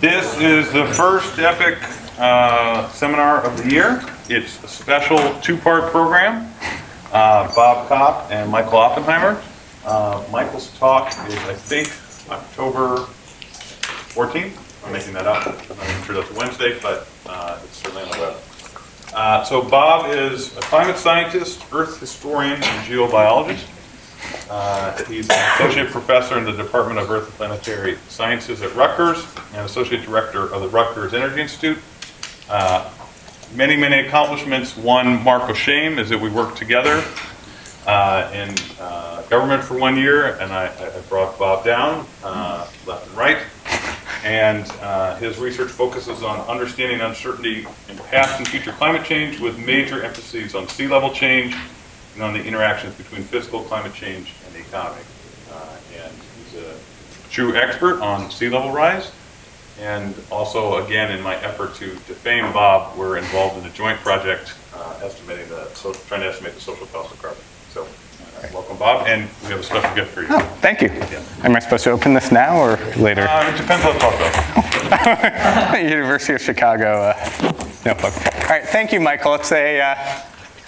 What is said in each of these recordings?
This is the first EPIC uh, seminar of the year. It's a special two-part program. Uh, Bob Kopp and Michael Oppenheimer. Uh, Michael's talk is, I think, October 14th. I'm making that up. I'm not sure that's Wednesday, but uh, it's certainly on the web. Uh, so Bob is a climate scientist, earth historian, and geobiologist. Uh, he's an associate professor in the Department of Earth and Planetary Sciences at Rutgers and associate director of the Rutgers Energy Institute. Uh, many, many accomplishments. One mark of shame is that we worked together uh, in uh, government for one year, and I, I brought Bob down uh, left and right. And uh, his research focuses on understanding uncertainty in past and future climate change with major emphases on sea level change and on the interactions between physical climate change and the economy. Uh, and he's a true expert on sea level rise. And also, again, in my effort to defame Bob, we're involved in a joint project uh, estimating the, so, trying to estimate the social cost of carbon. So, uh, welcome, Bob, and we have a special gift for you. Oh, thank you. Yeah. Am I supposed to open this now or later? Uh, it depends on the talk though. University of Chicago uh, notebook. All right, thank you, Michael. It's a uh,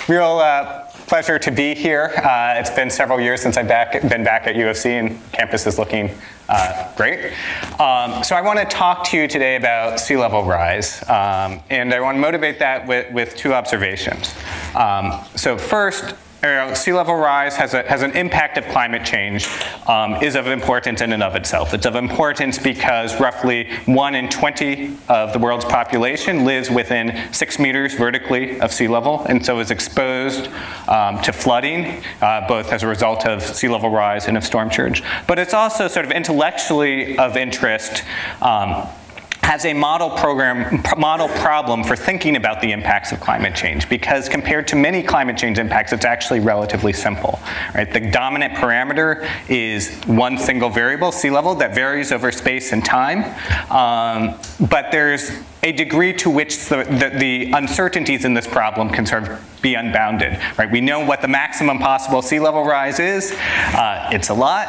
real uh, pleasure to be here. Uh, it's been several years since I've back, been back at U of C, and campus is looking uh, great. Um, so I want to talk to you today about sea level rise, um, and I want to motivate that with, with two observations. Um, so first, you know, sea level rise has, a, has an impact of climate change um, is of importance in and of itself. It's of importance because roughly 1 in 20 of the world's population lives within 6 meters vertically of sea level and so is exposed um, to flooding, uh, both as a result of sea level rise and of storm surge. But it's also sort of intellectually of interest um, has a model program, model problem for thinking about the impacts of climate change because compared to many climate change impacts, it's actually relatively simple, right? The dominant parameter is one single variable, sea level, that varies over space and time, um, but there's a degree to which the, the, the, uncertainties in this problem can sort of be unbounded, right? We know what the maximum possible sea level rise is. Uh, it's a lot,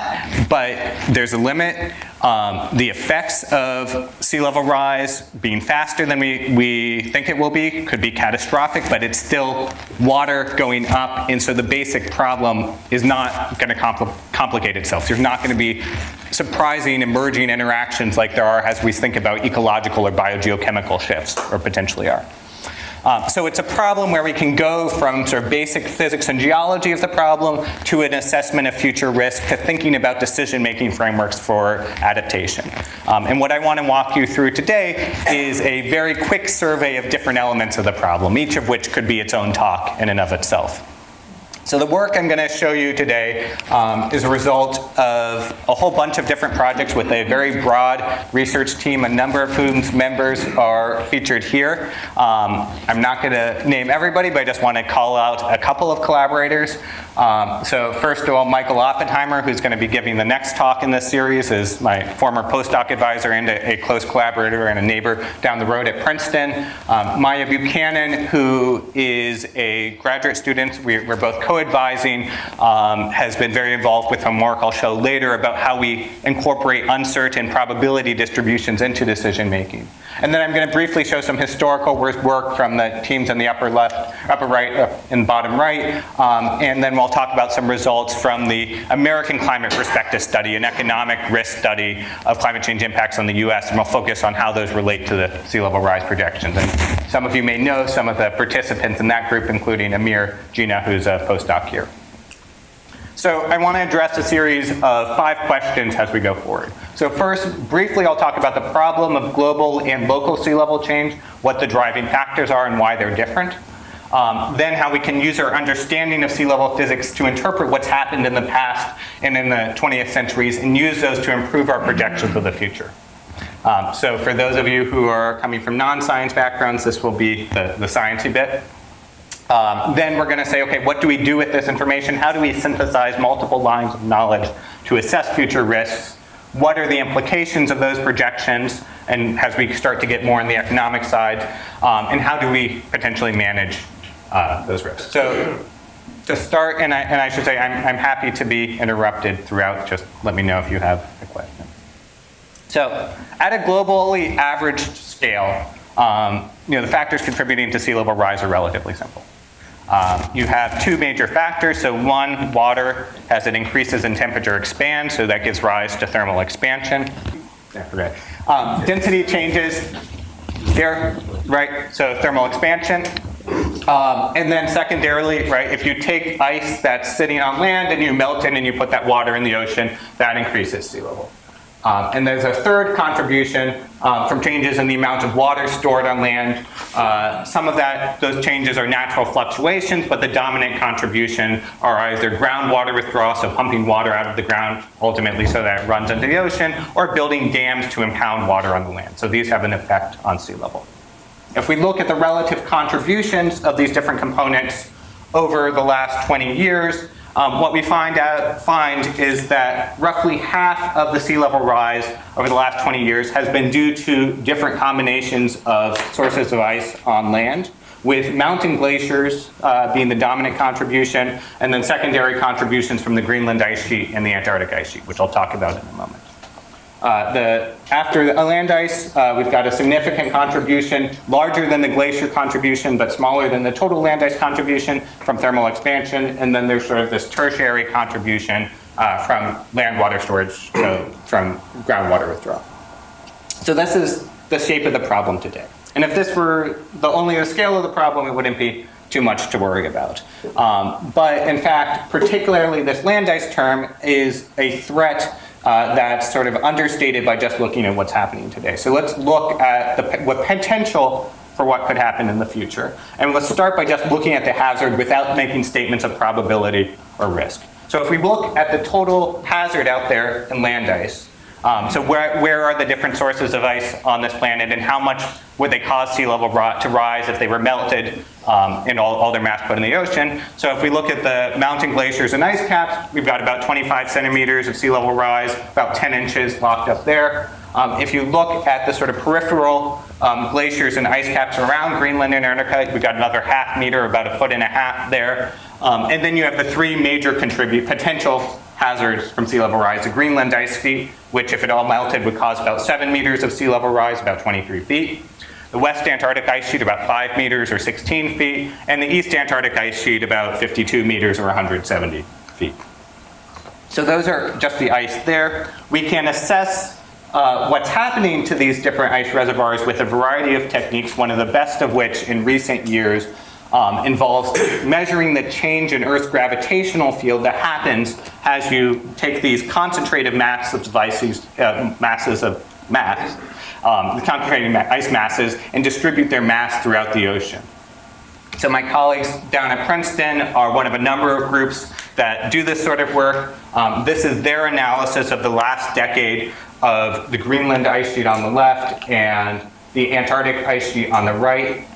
but there's a limit. Um, the effects of sea level rise being faster than we, we think it will be could be catastrophic, but it's still water going up, and so the basic problem is not going to compl complicate itself. There's not going to be surprising emerging interactions like there are as we think about ecological or biogeochemical shifts, or potentially are. Um, so it's a problem where we can go from sort of basic physics and geology of the problem to an assessment of future risk to thinking about decision-making frameworks for adaptation. Um, and what I want to walk you through today is a very quick survey of different elements of the problem, each of which could be its own talk in and of itself. So the work I'm going to show you today um, is a result of a whole bunch of different projects with a very broad research team, a number of whose members are featured here. Um, I'm not going to name everybody, but I just want to call out a couple of collaborators. Um, so first of all, Michael Oppenheimer, who's going to be giving the next talk in this series, is my former postdoc advisor and a, a close collaborator and a neighbor down the road at Princeton. Um, Maya Buchanan, who is a graduate student, we, we're both co advising um, has been very involved with homework I'll show later about how we incorporate uncertain probability distributions into decision making. And then I'm going to briefly show some historical work from the teams in the upper left, upper right, uh, and bottom right. Um, and then we'll talk about some results from the American Climate Perspective Study, an economic risk study of climate change impacts on the US. And we'll focus on how those relate to the sea level rise projections. And some of you may know some of the participants in that group, including Amir Jina, who's a postdoc here. So I want to address a series of five questions as we go forward. So first, briefly, I'll talk about the problem of global and local sea level change, what the driving factors are and why they're different. Um, then how we can use our understanding of sea level physics to interpret what's happened in the past and in the 20th centuries and use those to improve our projections of the future. Um, so for those of you who are coming from non-science backgrounds, this will be the, the sciencey bit. Um, then we're going to say, okay, what do we do with this information? How do we synthesize multiple lines of knowledge to assess future risks? What are the implications of those projections? And as we start to get more on the economic side, um, and how do we potentially manage uh, those risks? So to start, and I, and I should say I'm, I'm happy to be interrupted throughout. Just let me know if you have a question. So at a globally averaged scale, um, you know, the factors contributing to sea level rise are relatively simple. Um, you have two major factors. So one, water, as it increases in temperature, expands, so that gives rise to thermal expansion. Um, density changes there, right? So thermal expansion. Um, and then secondarily, right, if you take ice that's sitting on land and you melt it and you put that water in the ocean, that increases sea level. Um, and there's a third contribution um, from changes in the amount of water stored on land. Uh, some of that, those changes are natural fluctuations, but the dominant contribution are either groundwater withdrawal, so pumping water out of the ground ultimately so that it runs into the ocean, or building dams to impound water on the land. So these have an effect on sea level. If we look at the relative contributions of these different components over the last 20 years, um, what we find out find is that roughly half of the sea level rise over the last 20 years has been due to different combinations of sources of ice on land, with mountain glaciers uh, being the dominant contribution, and then secondary contributions from the Greenland ice sheet and the Antarctic ice sheet, which I'll talk about in a moment. Uh, the, after the land ice, uh, we've got a significant contribution, larger than the glacier contribution, but smaller than the total land ice contribution from thermal expansion. And then there's sort of this tertiary contribution uh, from land water storage, so from groundwater withdrawal. So this is the shape of the problem today. And if this were the only the scale of the problem, it wouldn't be too much to worry about. Um, but in fact, particularly this land ice term is a threat uh, that's sort of understated by just looking at what's happening today. So let's look at the what potential for what could happen in the future. And let's start by just looking at the hazard without making statements of probability or risk. So if we look at the total hazard out there in land ice, um, so where, where are the different sources of ice on this planet and how much would they cause sea level to rise if they were melted um, and all, all their mass put in the ocean? So if we look at the mountain glaciers and ice caps, we've got about 25 centimeters of sea level rise, about 10 inches locked up there. Um, if you look at the sort of peripheral um, glaciers and ice caps around Greenland and Antarctica, we've got another half meter, about a foot and a half there. Um, and then you have the three major contribute potential hazards from sea level rise. The Greenland ice sheet, which if it all melted would cause about 7 meters of sea level rise, about 23 feet. The West Antarctic ice sheet about 5 meters or 16 feet, and the East Antarctic ice sheet about 52 meters or 170 feet. So those are just the ice there. We can assess uh, what's happening to these different ice reservoirs with a variety of techniques, one of the best of which in recent years um, involves measuring the change in Earth's gravitational field that happens as you take these concentrated masses of ice, uh, masses of mass, um, the concentrated ice masses, and distribute their mass throughout the ocean. So my colleagues down at Princeton are one of a number of groups that do this sort of work. Um, this is their analysis of the last decade of the Greenland ice sheet on the left and the Antarctic ice sheet on the right.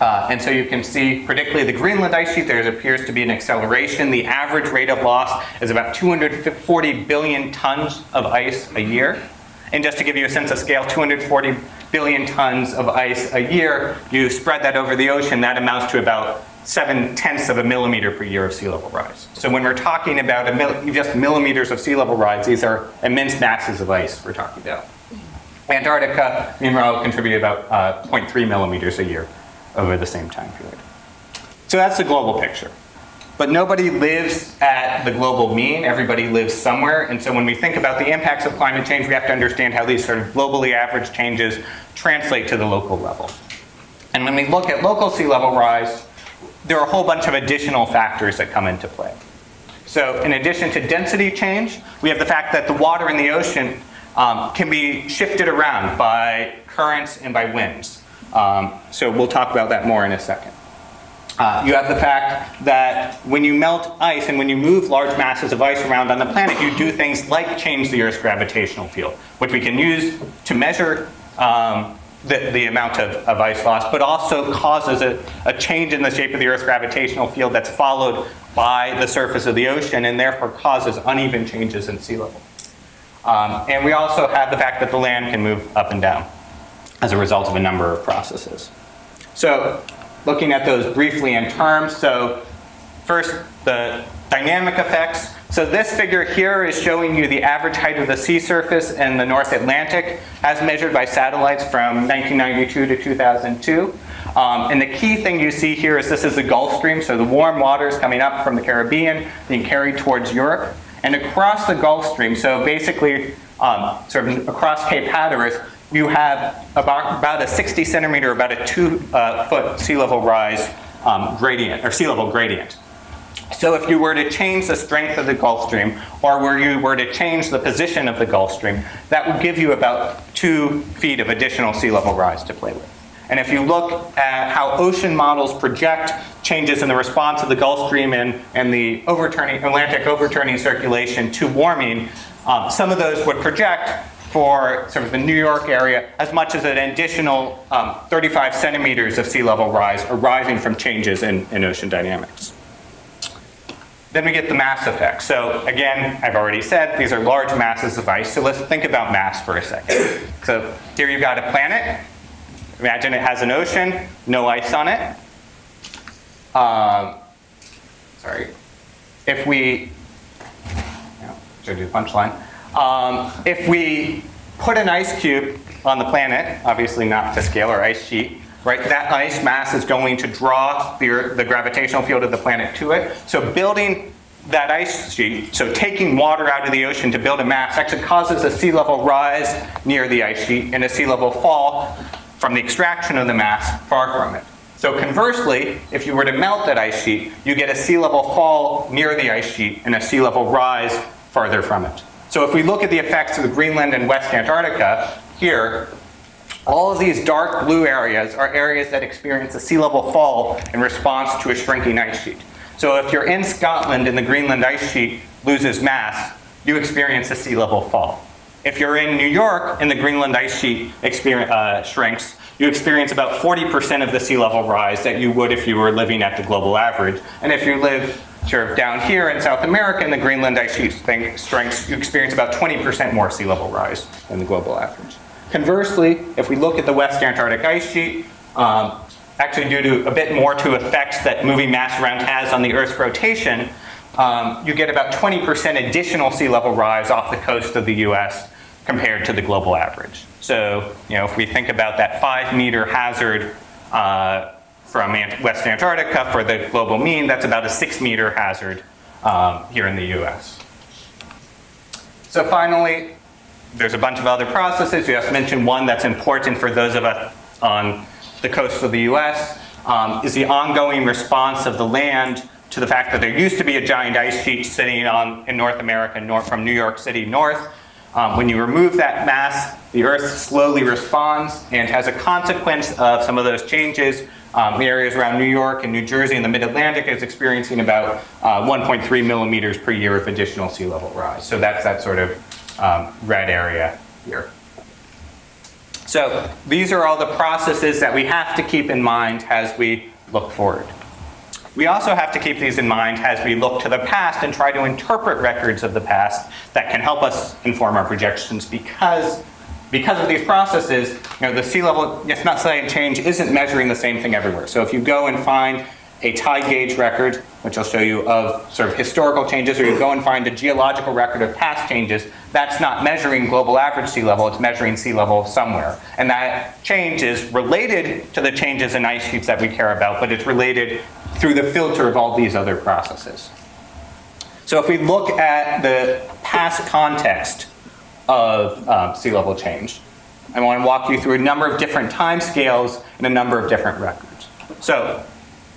Uh, and so you can see, particularly the Greenland ice sheet, there appears to be an acceleration. The average rate of loss is about 240 billion tons of ice a year. And just to give you a sense of scale, 240 billion tons of ice a year, you spread that over the ocean, that amounts to about 7 tenths of a millimeter per year of sea level rise. So when we're talking about mil just millimeters of sea level rise, these are immense masses of ice we're talking about. Antarctica, meanwhile, contributed about uh, 0.3 millimeters a year over the same time period. So that's the global picture. But nobody lives at the global mean, everybody lives somewhere, and so when we think about the impacts of climate change, we have to understand how these sort of globally average changes translate to the local level. And when we look at local sea level rise, there are a whole bunch of additional factors that come into play. So in addition to density change, we have the fact that the water in the ocean um, can be shifted around by currents and by winds. Um, so we'll talk about that more in a second. Uh, you have the fact that when you melt ice and when you move large masses of ice around on the planet, you do things like change the Earth's gravitational field, which we can use to measure um, the, the, amount of, of, ice loss, but also causes a, a, change in the shape of the Earth's gravitational field that's followed by the surface of the ocean and therefore causes uneven changes in sea level. Um, and we also have the fact that the land can move up and down as a result of a number of processes. So looking at those briefly in terms, so first, the dynamic effects. So this figure here is showing you the average height of the sea surface in the North Atlantic as measured by satellites from 1992 to 2002. Um, and the key thing you see here is this is the Gulf Stream, so the warm waters coming up from the Caribbean being carried towards Europe. And across the Gulf Stream, so basically um, sort of across Cape Hatteras, you have about, about a 60 centimeter, about a two uh, foot sea level rise um, gradient, or sea level gradient. So if you were to change the strength of the Gulf Stream, or where you were to change the position of the Gulf Stream, that would give you about two feet of additional sea level rise to play with. And if you look at how ocean models project changes in the response of the Gulf Stream and, and the overturning, Atlantic overturning circulation to warming, um, some of those would project for sort of the New York area as much as an additional um, 35 centimeters of sea level rise arising from changes in, in ocean dynamics. Then we get the mass effect. So again, I've already said these are large masses of ice. So let's think about mass for a second. So here you've got a planet. Imagine it has an ocean, no ice on it. Um, sorry. If we, yeah, should I do the punchline? Um, if we put an ice cube on the planet, obviously not to scale or ice sheet, right? That ice mass is going to draw the, the gravitational field of the planet to it. So building that ice sheet, so taking water out of the ocean to build a mass actually causes a sea level rise near the ice sheet and a sea level fall from the extraction of the mass far from it. So conversely, if you were to melt that ice sheet, you get a sea level fall near the ice sheet and a sea level rise farther from it. So if we look at the effects of the Greenland and West Antarctica here, all of these dark blue areas are areas that experience a sea level fall in response to a shrinking ice sheet. So if you're in Scotland and the Greenland ice sheet loses mass, you experience a sea level fall. If you're in New York and the Greenland ice sheet uh, shrinks, you experience about 40% of the sea level rise that you would if you were living at the global average. And if you live sort of down here in South America and the Greenland ice sheet shrinks, you experience about 20% more sea level rise than the global average. Conversely, if we look at the West Antarctic ice sheet, um, actually due to a bit more to effects that moving mass around has on the Earth's rotation, um, you get about 20% additional sea level rise off the coast of the US compared to the global average. So, you know, if we think about that five meter hazard uh, from West Antarctica for the global mean, that's about a six meter hazard um, here in the US. So finally, there's a bunch of other processes. We just mentioned one that's important for those of us on the coast of the US, um, is the ongoing response of the land to the fact that there used to be a giant ice sheet sitting on, in North America north, from New York City north. Um, when you remove that mass, the Earth slowly responds, and as a consequence of some of those changes, um, the areas around New York and New Jersey and the Mid-Atlantic is experiencing about uh, 1.3 millimeters per year of additional sea level rise. So that's that sort of um, red area here. So these are all the processes that we have to keep in mind as we look forward. We also have to keep these in mind as we look to the past and try to interpret records of the past that can help us inform our projections because because of these processes, you know, the sea level, it's not saying change isn't measuring the same thing everywhere. So if you go and find a tide gauge record, which I'll show you of sort of historical changes, or you go and find a geological record of past changes, that's not measuring global average sea level, it's measuring sea level somewhere. And that change is related to the changes in ice sheets that we care about, but it's related through the filter of all these other processes. So if we look at the past context of um, sea level change, I want to walk you through a number of different time scales and a number of different records. So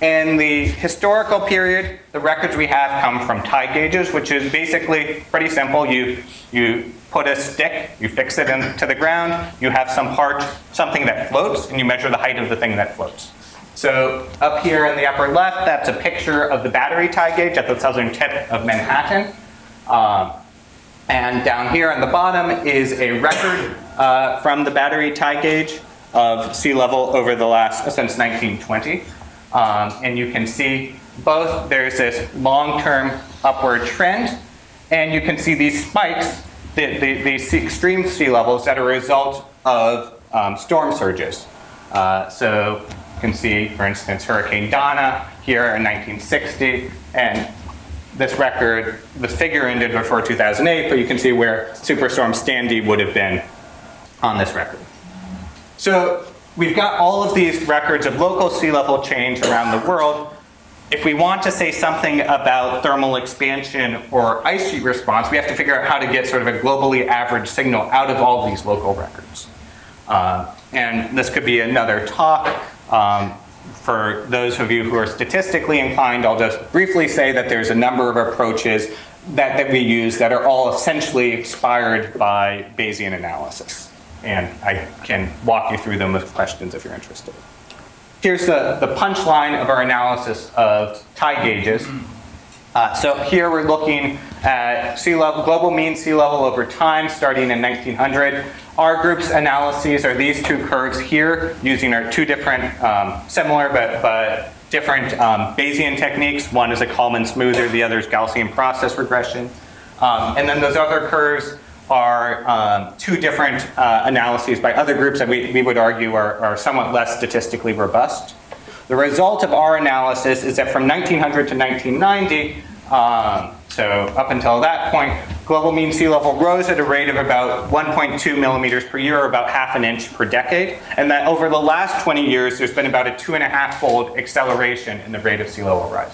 in the historical period, the records we have come from tide gauges, which is basically pretty simple. You, you put a stick, you fix it into the ground, you have some part, something that floats, and you measure the height of the thing that floats. So up here in the upper left, that's a picture of the battery tide gauge at the southern tip of Manhattan. Um, and down here on the bottom is a record uh, from the battery tide gauge of sea level over the last, since 1920. Um, and you can see both there's this long-term upward trend, and you can see these spikes, the, the, these extreme sea levels that are a result of um, storm surges. Uh, so you can see, for instance, Hurricane Donna here in 1960, and this record, the figure ended before 2008, but you can see where Superstorm Sandy would have been on this record. So we've got all of these records of local sea level change around the world. If we want to say something about thermal expansion or ice sheet response, we have to figure out how to get sort of a globally average signal out of all these local records. Uh, and this could be another talk. Um, for those of you who are statistically inclined, I'll just briefly say that there's a number of approaches that, that we use that are all essentially inspired by Bayesian analysis. And I can walk you through them with questions if you're interested. Here's the, the punchline of our analysis of tide gauges. Uh, so here we're looking at sea level, global mean sea level over time starting in 1900. Our group's analyses are these two curves here using our two different, um, similar but, but different um, Bayesian techniques. One is a Kalman smoother, the other is Gaussian process regression. Um, and then those other curves are um, two different uh, analyses by other groups that we, we would argue are, are somewhat less statistically robust. The result of our analysis is that from 1900 to 1990, um, so up until that point, global mean sea level rose at a rate of about 1.2 millimeters per year, or about half an inch per decade, and that over the last 20 years, there's been about a two and a half fold acceleration in the rate of sea level rise.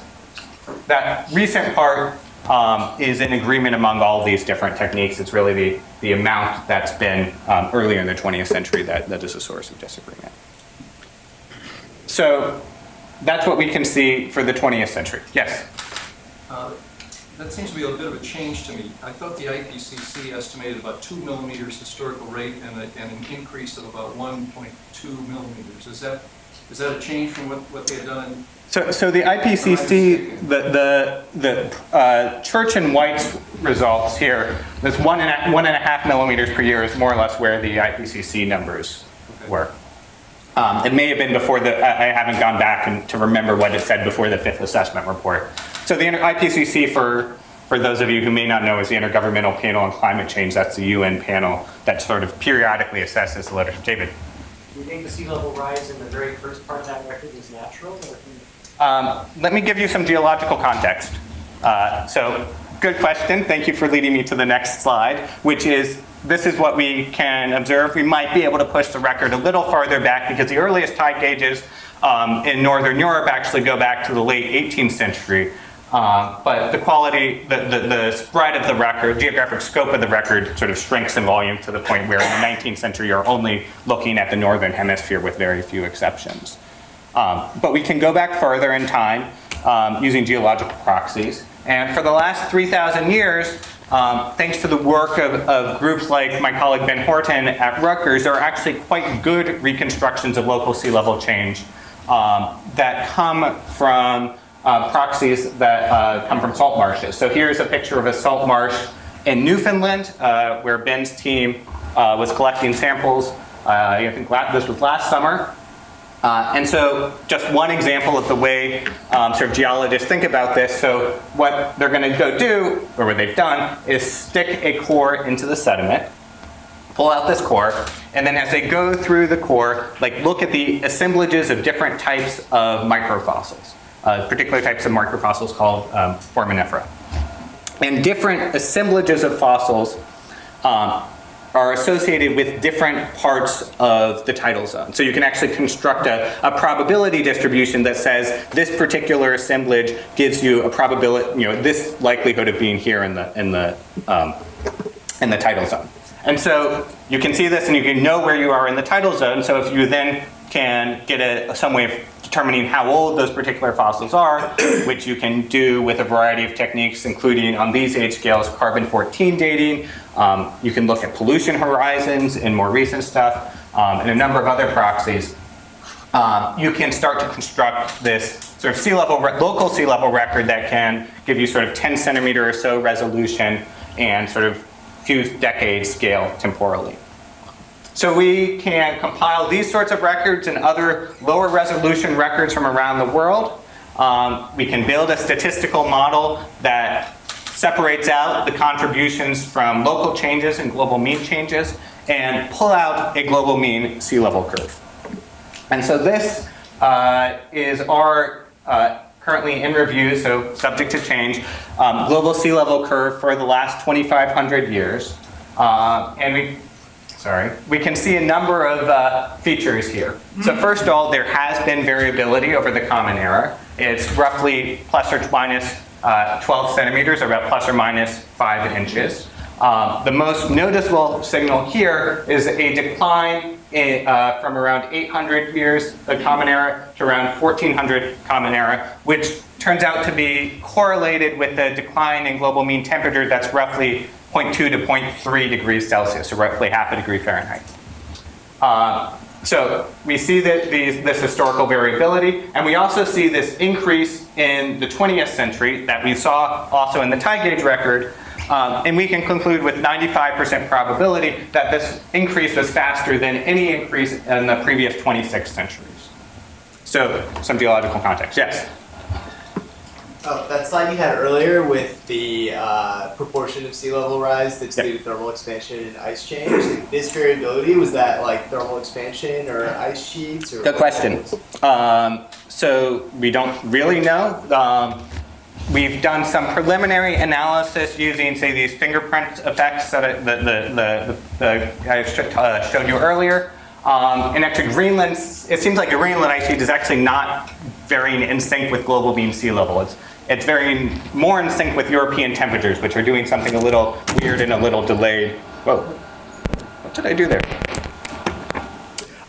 That recent part um, is in agreement among all these different techniques. It's really the, the amount that's been um, earlier in the 20th century that, that is a source of disagreement. So that's what we can see for the 20th century. Yes? Uh, That seems to be a bit of a change to me. I thought the IPCC estimated about two millimeters historical rate and, a, and an increase of about 1.2 millimeters. Is that, is that a change from what, what they had done? So, so the IPCC, the, the, the uh, Church and White's results here, this one and, a, one and a half millimeters per year is more or less where the IPCC numbers Okay. were. Um, it may have been before the, I I haven't gone back and to remember what it said before the fifth assessment report. So the IPCC, for, for those of you who may not know, is the Intergovernmental Panel on Climate Change. That's the UN panel that sort of periodically assesses the literature. David? Do you think the sea level rise in the very first part of that record is natural? Um, let me give you some geological context. Uh, so, good question. Thank you for leading me to the next slide, which is this is what we can observe. We might be able to push the record a little farther back because the earliest tide gauges um, in northern Europe actually go back to the late 18th century. Um, but the quality, the, the, the spread of the record, geographic scope of the record sort of shrinks in volume to the point where in the 19th century you're only looking at the northern hemisphere with very few exceptions. Um, but we can go back further in time um, using geological proxies. And for the last 3,000 years, um, thanks to the work of, of groups like my colleague Ben Horton at Rutgers, there are actually quite good reconstructions of local sea level change um, that come from uh, proxies that uh, come from salt marshes. So here's a picture of a salt marsh in Newfoundland, uh, where Ben's team uh, was collecting samples. Uh, I think this was last summer. Uh, and so, just one example of the way um, sort of geologists think about this. So, what they're going to go do, or what they've done, is stick a core into the sediment, pull out this core, and then as they go through the core, like look at the assemblages of different types of microfossils, uh, particular types of microfossils called um, foraminifera. And different assemblages of fossils um, are associated with different parts of the tidal zone. So you can actually construct a, a probability distribution that says this particular assemblage gives you a probability, you know, this likelihood of being here in the in the um, in the tidal zone. And so you can see this and you can know where you are in the tidal zone. So if you then can get a, some way of determining how old those particular fossils are, which you can do with a variety of techniques, including on these age scales, carbon 14 dating. Um, you can look at pollution horizons and more recent stuff, um, and a number of other proxies. Um, you can start to construct this sort of sea level, local sea level record that can give you sort of 10 centimeter or so resolution and sort of few decades scale temporally. So we can compile these sorts of records and other lower resolution records from around the world. Um, we can build a statistical model that separates out the contributions from local changes and global mean changes and pull out a global mean sea level curve. And so this uh, is our uh, currently in review, so subject to change, um, global sea level curve for the last 2,500 years. Uh, and we, sorry, we can see a number of uh, features here. So first of all, there has been variability over the common era. It's roughly plus or minus uh, 12 centimeters, or about plus or minus 5 inches. Um, the most noticeable signal here is a decline in, uh, from around 800 years, the Common Era, to around 1400 Common Era, which turns out to be correlated with the decline in global mean temperature that's roughly 0.2 to 0.3 degrees Celsius, so roughly half a degree Fahrenheit. Uh, so we see that these, this historical variability, and we also see this increase in the 20th century that we saw also in the tide gauge record, um, and we can conclude with 95% probability that this increase was faster than any increase in the previous 26 centuries. So some geological context, yes? Oh, that slide you had earlier with the uh, proportion of sea level rise that's due to thermal expansion and ice change. This variability was that like thermal expansion or ice sheets or Good question. Um, so we don't really know. Um, we've done some preliminary analysis using, say, these fingerprint effects that I, the, the, the, the, I uh, showed you earlier. Um, and actually, Greenland, it seems like Greenland ice sheet is actually not varying in sync with global mean sea level. It's, it's varying more in sync with European temperatures, which are doing something a little weird and a little delayed. Whoa, what did I do there?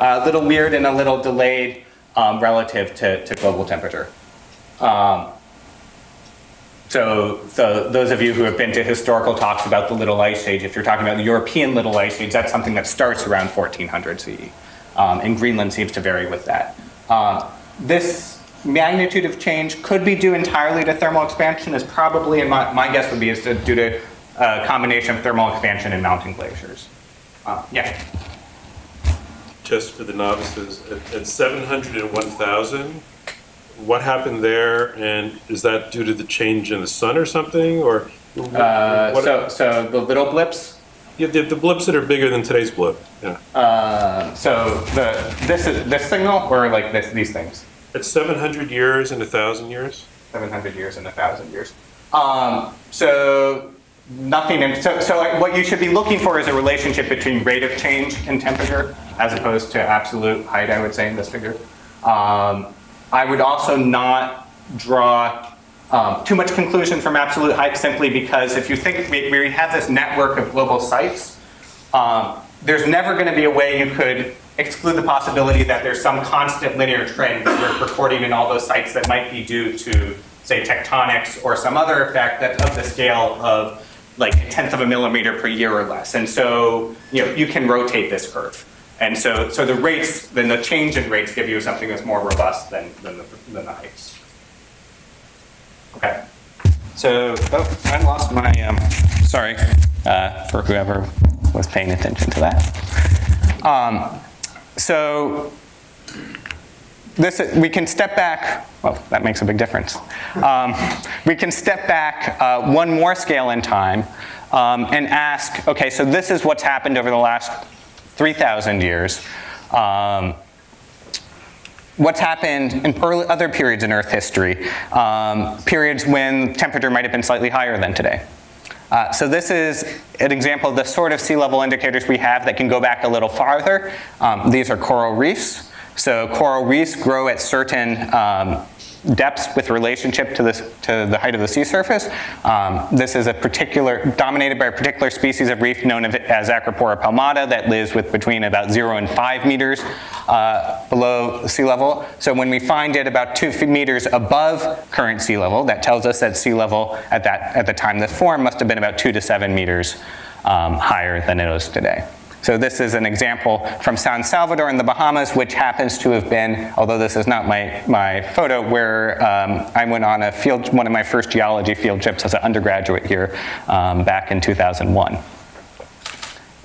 a little weird and a little delayed um, relative to, to global temperature. Um, so, so those of you who have been to historical talks about the Little Ice Age, if you're talking about the European Little Ice Age, that's something that starts around 1400 CE. Um, and Greenland seems to vary with that. Um, this magnitude of change could be due entirely to thermal expansion, is probably, and my, my guess would be, is due to a combination of thermal expansion and mountain glaciers. Uh, yeah. just for the novices, at, at 700 and 1,000, what happened there, and is that due to the change in the sun or something, or? Uh, so, so the little blips. Yeah, the, the blips that are bigger than today's blip, yeah. Uh, so the this is this signal or like this these things. It's 700 years and a 1,000 years? 700 years and a 1,000 years. Um, so nothing, in, so, so what you should be looking for is a relationship between rate of change and temperature as opposed to absolute height, I would say, in this figure. Um, I would also not draw um, too much conclusion from absolute height simply because if you think we, we have this network of global sites, um, there's never going to be a way you could exclude the possibility that there's some constant linear trend that we're recording in all those sites that might be due to, say, tectonics or some other effect that's of the scale of like a tenth of a millimeter per year or less. And so, you know, you can rotate this curve. And so, so the rates, then the change in rates give you something that's more robust than, than, the, than the heights. Okay. So, oh, I lost my, um, sorry, uh, for whoever was paying attention to that. Um, so, this, we can step back, well, that makes a big difference. Um, we can step back uh, one more scale in time um, and ask, okay, so this is what's happened over the last 3,000 years. Um, what's happened in other periods in Earth history, um, periods when temperature might have been slightly higher than today. Uh, so this is an example of the sort of sea level indicators we have that can go back a little farther. Um, these are coral reefs. So coral reefs grow at certain um, depths with relationship to, this, to the height of the sea surface. Um, this is a particular, dominated by a particular species of reef known as Acropora palmata that lives with between about zero and five meters uh, below sea level. So when we find it about two meters above current sea level, that tells us that sea level at, that, at the time this formed must have been about two to seven meters um, higher than it is today. So this is an example from San Salvador in the Bahamas, which happens to have been, although this is not my, my photo, where um, I went on a field, one of my first geology field trips as an undergraduate here um, back in 2001.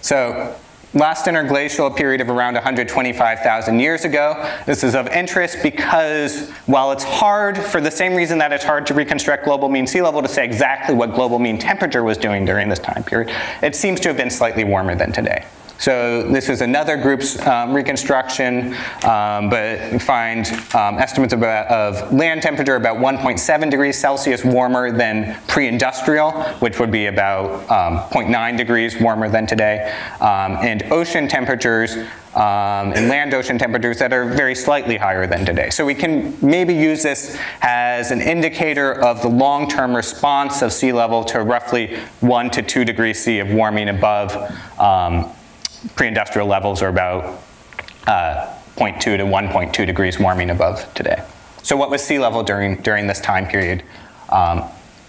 So last interglacial period of around 125,000 years ago. This is of interest because while it's hard, for the same reason that it's hard to reconstruct global mean sea level to say exactly what global mean temperature was doing during this time period, it seems to have been slightly warmer than today. So this is another group's um, reconstruction, um, but find um, estimates of, about- of land temperature about 1.7 degrees Celsius warmer than pre-industrial, which would be about um, 0.9 degrees warmer than today, um, and ocean temperatures um, and land ocean temperatures that are very slightly higher than today. So we can maybe use this as an indicator of the long-term response of sea level to roughly 1 to 2 degrees C of warming above um, pre-industrial levels are about uh, 0.2 to 1.2 degrees warming above today. So what was sea level during, during this time period? Um,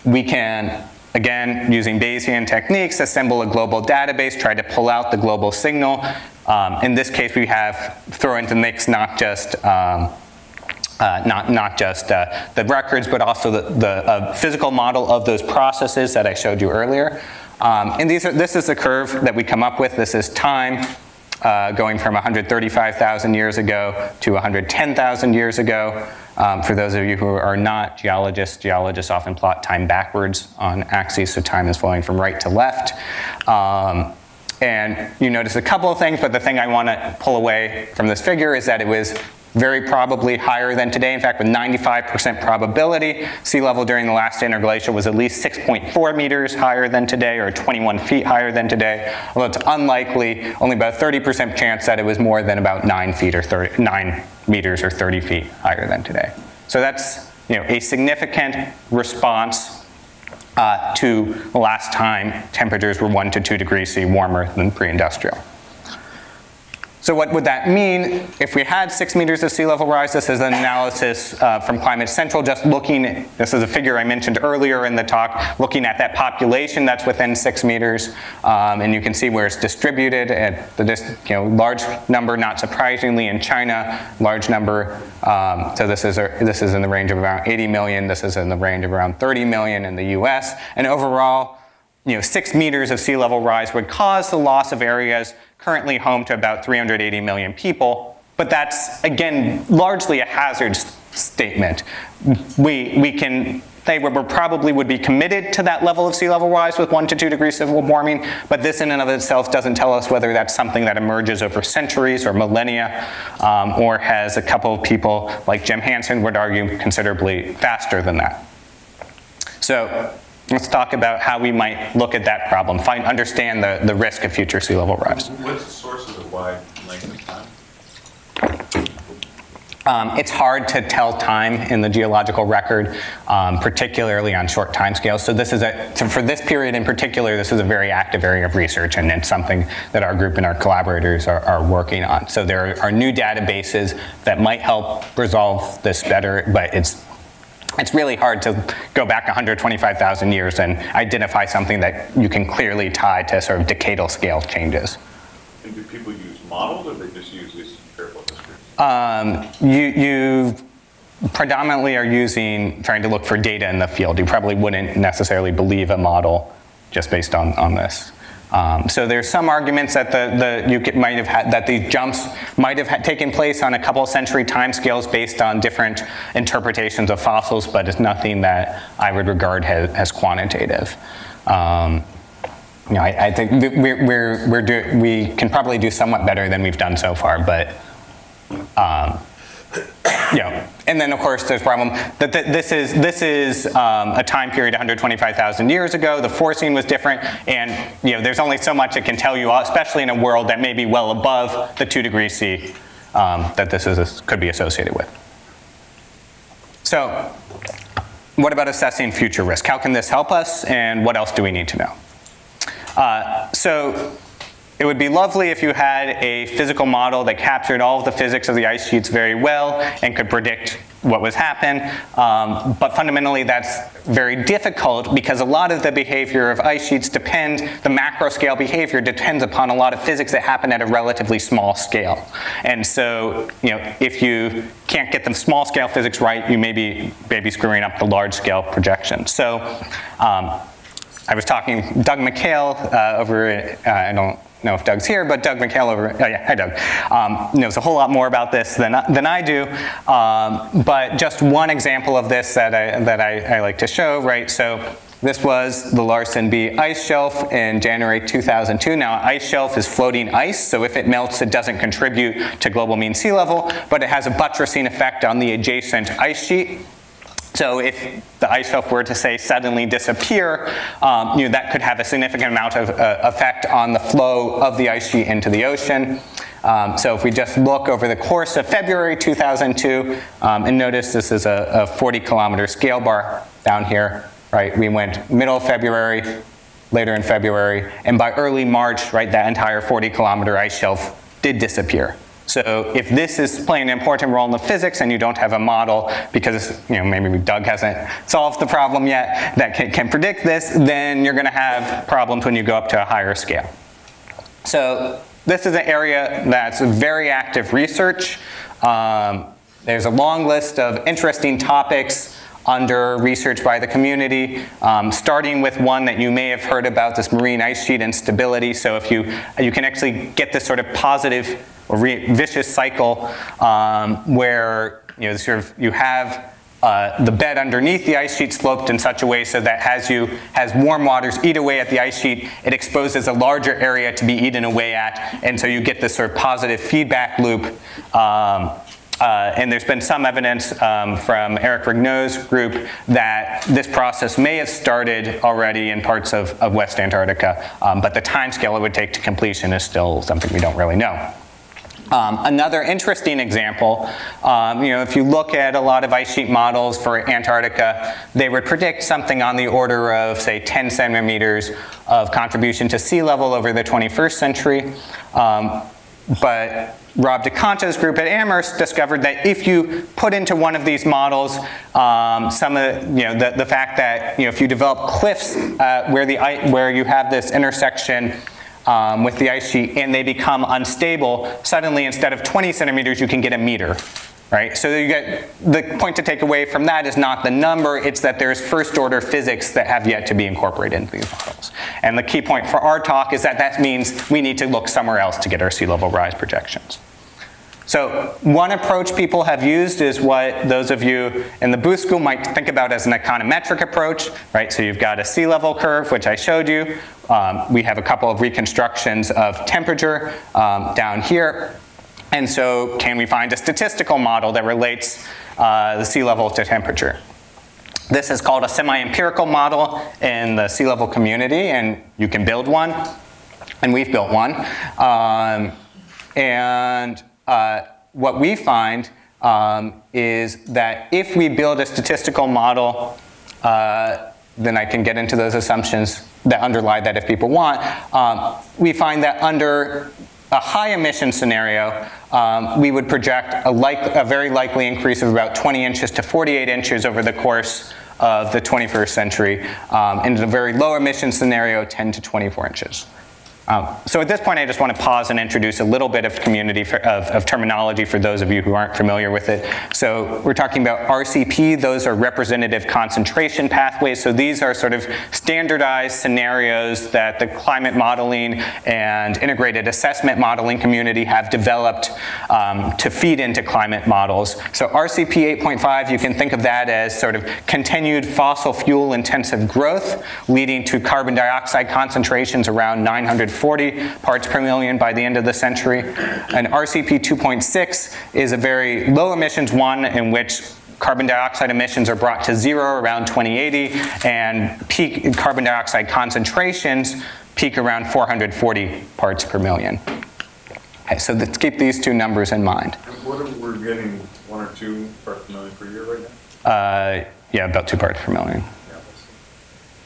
we can, again, using Bayesian techniques, assemble a global database, try to pull out the global signal. Um, in this case, we have throw into mix not just um, uh, not, not just uh, the records, but also the, the uh, physical model of those processes that I showed you earlier. Um, and these are, this is the curve that we come up with. This is time uh, going from 135,000 years ago to 110,000 years ago. Um, for those of you who are not geologists, geologists often plot time backwards on axes, so time is flowing from right to left. Um, and you notice a couple of things, but the thing I want to pull away from this figure is that it was very probably higher than today. In fact, with 95% probability, sea level during the last interglacial was at least 6.4 meters higher than today, or 21 feet higher than today. Although it's unlikely, only about 30% chance that it was more than about 9 feet or 30, 9 meters or 30 feet higher than today. So that's you know, a significant response uh, to the last time temperatures were 1 to 2 degrees C warmer than pre-industrial. So what would that mean if we had six meters of sea level rise? This is an analysis uh, from Climate Central, just looking, this is a figure I mentioned earlier in the talk, looking at that population that's within six meters, um, and you can see where it's distributed at the you know, large number, not surprisingly, in China, large number, um, so this is, a, this is in the range of around 80 million, this is in the range of around 30 million in the US, and overall, you know, six meters of sea level rise would cause the loss of areas currently home to about 380 million people, but that's, again, largely a hazard statement. We, we can say we we probably would be committed to that level of sea level rise with one to two degrees civil warming, but this in and of itself doesn't tell us whether that's something that emerges over centuries or millennia, um, or has a couple of people like Jim Hansen would argue considerably faster than that. So let's talk about how we might look at that problem, find, understand the, the risk of future sea level rise. What's the source of the wide length of time? Um, it's hard to tell time in the geological record, um, particularly on short timescales. So this is a, so for this period in particular, this is a very active area of research, and it's something that our group and our collaborators are, are working on. So there are new databases that might help resolve this better, but it's it's really hard to go back 125,000 years and identify something that you can clearly tie to sort of decadal scale changes. And do people use models or they just use these empirical histories? Um, you, you predominantly are using, trying to look for data in the field. You probably wouldn't necessarily believe a model just based on, on this. Um, so there's some arguments that the, the you might have had that these jumps might have taken place on a couple century timescales based on different interpretations of fossils, but it's nothing that I would regard as, as quantitative. Um, you know, I, I think we're, we're, we're do, we can probably do somewhat better than we've done so far, but um, know, and then of course there's problem that th- this is this is um, a time period 125,000 years ago. The forcing was different, and you know, there's only so much it can tell you, especially in a world that may be well above the two degrees C um, that this is could be associated with. So, what about assessing future risk? How can this help us, and what else do we need to know? Uh, so it would be lovely if you had a physical model that captured all of the physics of the ice sheets very well and could predict what was happen. Um, but fundamentally, that's very difficult because a lot of the behavior of ice sheets depend, the macro scale behavior depends upon a lot of physics that happen at a relatively small scale. And so, you know, if you can't get the small scale physics right, you may be, may be screwing up the large scale projection. So, um, I was talking Doug MacAyeal uh, over, uh, I don't know if Doug's here, but Doug MacAyeal over, oh yeah, hi Doug, um, knows a whole lot more about this than, than I do. Um, but just one example of this that I, that I, I like to show, right? So This was the Larsen B ice shelf in January 2002. Now, ice shelf is floating ice, so if it melts, it doesn't contribute to global mean sea level, but it has a buttressing effect on the adjacent ice sheet. So if the ice shelf were to say suddenly disappear, um, you know, that could have a significant amount of uh, effect on the flow of the ice sheet into the ocean. Um, so if we just look over the course of February 2002, um, and notice this is a, a 40 kilometer scale bar down here, right? We went middle of February, later in February, and by early March, right, that entire 40 kilometer ice shelf did disappear. So if this is playing an important role in the physics and you don't have a model because you know maybe Doug hasn't solved the problem yet that can, can predict this, then you're going to have problems when you go up to a higher scale. So this is an area that's very active research. Um, there's a long list of interesting topics under research by the community, um, starting with one that you may have heard about, this marine ice sheet instability. So if you, you can actually get this sort of positive or vicious cycle um, where you know, sort of you have uh, the bed underneath the ice sheet sloped in such a way so that as you has warm waters eat away at the ice sheet, it exposes a larger area to be eaten away at, and so you get this sort of positive feedback loop. Um, uh, and there's been some evidence um, from Eric Rignot's group that this process may have started already in parts of, of West Antarctica, um, but the time scale it would take to completion is still something we don't really know. Um, another interesting example, um, you know, if you look at a lot of ice sheet models for Antarctica, they would predict something on the order of, say, 10 centimeters of contribution to sea level over the 21st century. Um, but Rob DeConto's group at Amherst discovered that if you put into one of these models um, some of the, you know, the, the fact that you know, if you develop cliffs uh, where, the, where you have this intersection um, with the ice sheet and they become unstable, suddenly instead of 20 centimeters, you can get a meter. Right? So you get the point to take away from that is not the number, it's that there's first order physics that have yet to be incorporated into these models. And the key point for our talk is that that means we need to look somewhere else to get our sea level rise projections. So one approach people have used is what those of you in the Booth School might think about as an econometric approach, right? So you've got a sea level curve, which I showed you. Um, we have a couple of reconstructions of temperature um, down here. And so can we find a statistical model that relates uh, the sea level to temperature? This is called a semi-empirical model in the sea level community, and you can build one, and we've built one. Um, and uh, what we find um, is that if we build a statistical model, uh, then I can get into those assumptions that underlie that if people want. Um, we find that under a high emission scenario, um, we would project a, like, a very likely increase of about 20 inches to 48 inches over the course of the 21st century. Um, in a very low emission scenario, 10 to 24 inches. Um, so at this point, I just want to pause and introduce a little bit of community for, of, of, terminology for those of you who aren't familiar with it. So we're talking about RCP. Those are representative concentration pathways. So these are sort of standardized scenarios that the climate modeling and integrated assessment modeling community have developed um, to feed into climate models. So RCP 8.5, you can think of that as sort of continued fossil fuel intensive growth leading to carbon dioxide concentrations around 900 40 parts per million by the end of the century. And RCP 2.6 is a very low emissions one in which carbon dioxide emissions are brought to zero around 2080 and peak carbon dioxide concentrations peak around 440 parts per million. Okay, so let's keep these two numbers in mind. What are we getting one or two parts per million per year right now? Uh, yeah, about two parts per million. Yeah,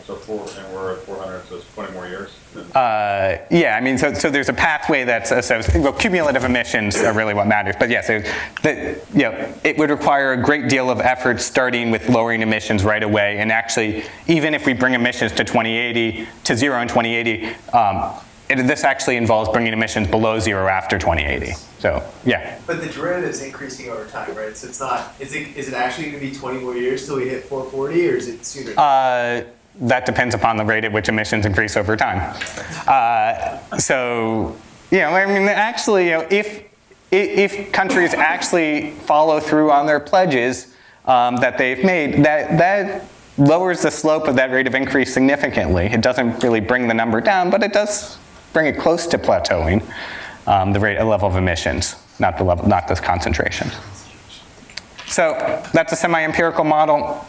So four, and we're at 400, so it's 20 more years? Uh, yeah, I mean, so, so there's a pathway that's associated, well, cumulative emissions are really what matters. But yes, yeah, so you know, it would require a great deal of effort starting with lowering emissions right away. And actually, even if we bring emissions to 2080, to zero in 2080, um, it, this actually involves bringing emissions below zero after 2080. So, yeah. But the derivative is increasing over time, right? So it's not, is it, is it actually going to be 20 more years till we hit 440 or is it sooner? Uh, that depends upon the rate at which emissions increase over time. Uh, so, you know, I mean, actually, you know, if, if countries actually follow through on their pledges um, that they've made, that, that lowers the slope of that rate of increase significantly. It doesn't really bring the number down, but it does bring it close to plateauing, um, the rate, level of emissions, not the level, not the concentration. So that's a semi-empirical model,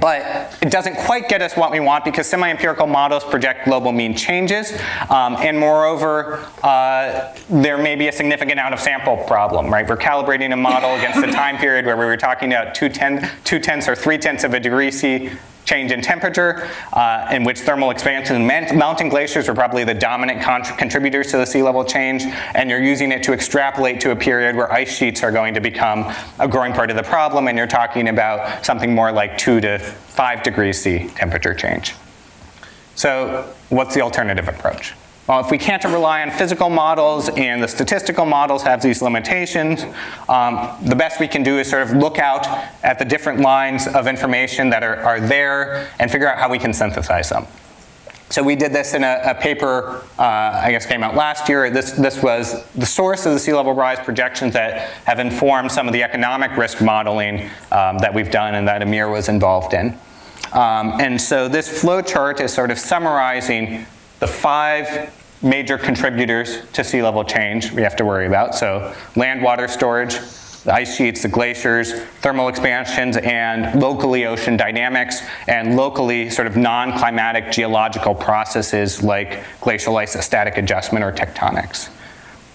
but it doesn't quite get us what we want because semi-empirical models project global mean changes, um, and moreover, uh, there may be a significant out of sample problem, right? We're calibrating a model against a time period where we were talking about two, ten, two tenths or three tenths of a degree C change in temperature, uh, in which thermal expansion and mountain glaciers are probably the dominant contributors to the sea level change, and you're using it to extrapolate to a period where ice sheets are going to become a growing part of the problem, and you're talking about something more like two to five degrees C temperature change. So what's the alternative approach? Well, if we can't rely on physical models and the statistical models have these limitations, um, the best we can do is sort of look out at the different lines of information that are, are there and figure out how we can synthesize them. So we did this in a, a paper, uh, I guess came out last year. This, this was the source of the sea level rise projections that have informed some of the economic risk modeling um, that we've done and that Amir was involved in. Um, and so this flow chart is sort of summarizing the five major contributors to sea level change we have to worry about. So land water storage, the ice sheets, the glaciers, thermal expansions, and locally ocean dynamics, and locally sort of non-climatic geological processes like glacial isostatic adjustment or tectonics.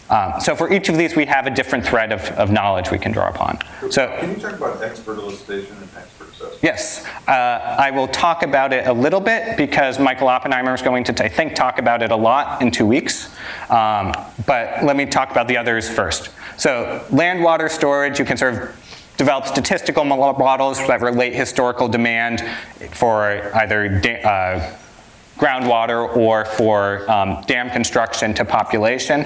Um, so for each of these, we have a different thread of, of knowledge we can draw upon. So, can you talk about expert elicitation and expert? Yes, uh, I will talk about it a little bit because Michael Oppenheimer is going to, I think, talk about it a lot in two weeks. Um, but let me talk about the others first. So land water storage, you can sort of develop statistical models that relate historical demand for either uh, groundwater or for um, dam construction to population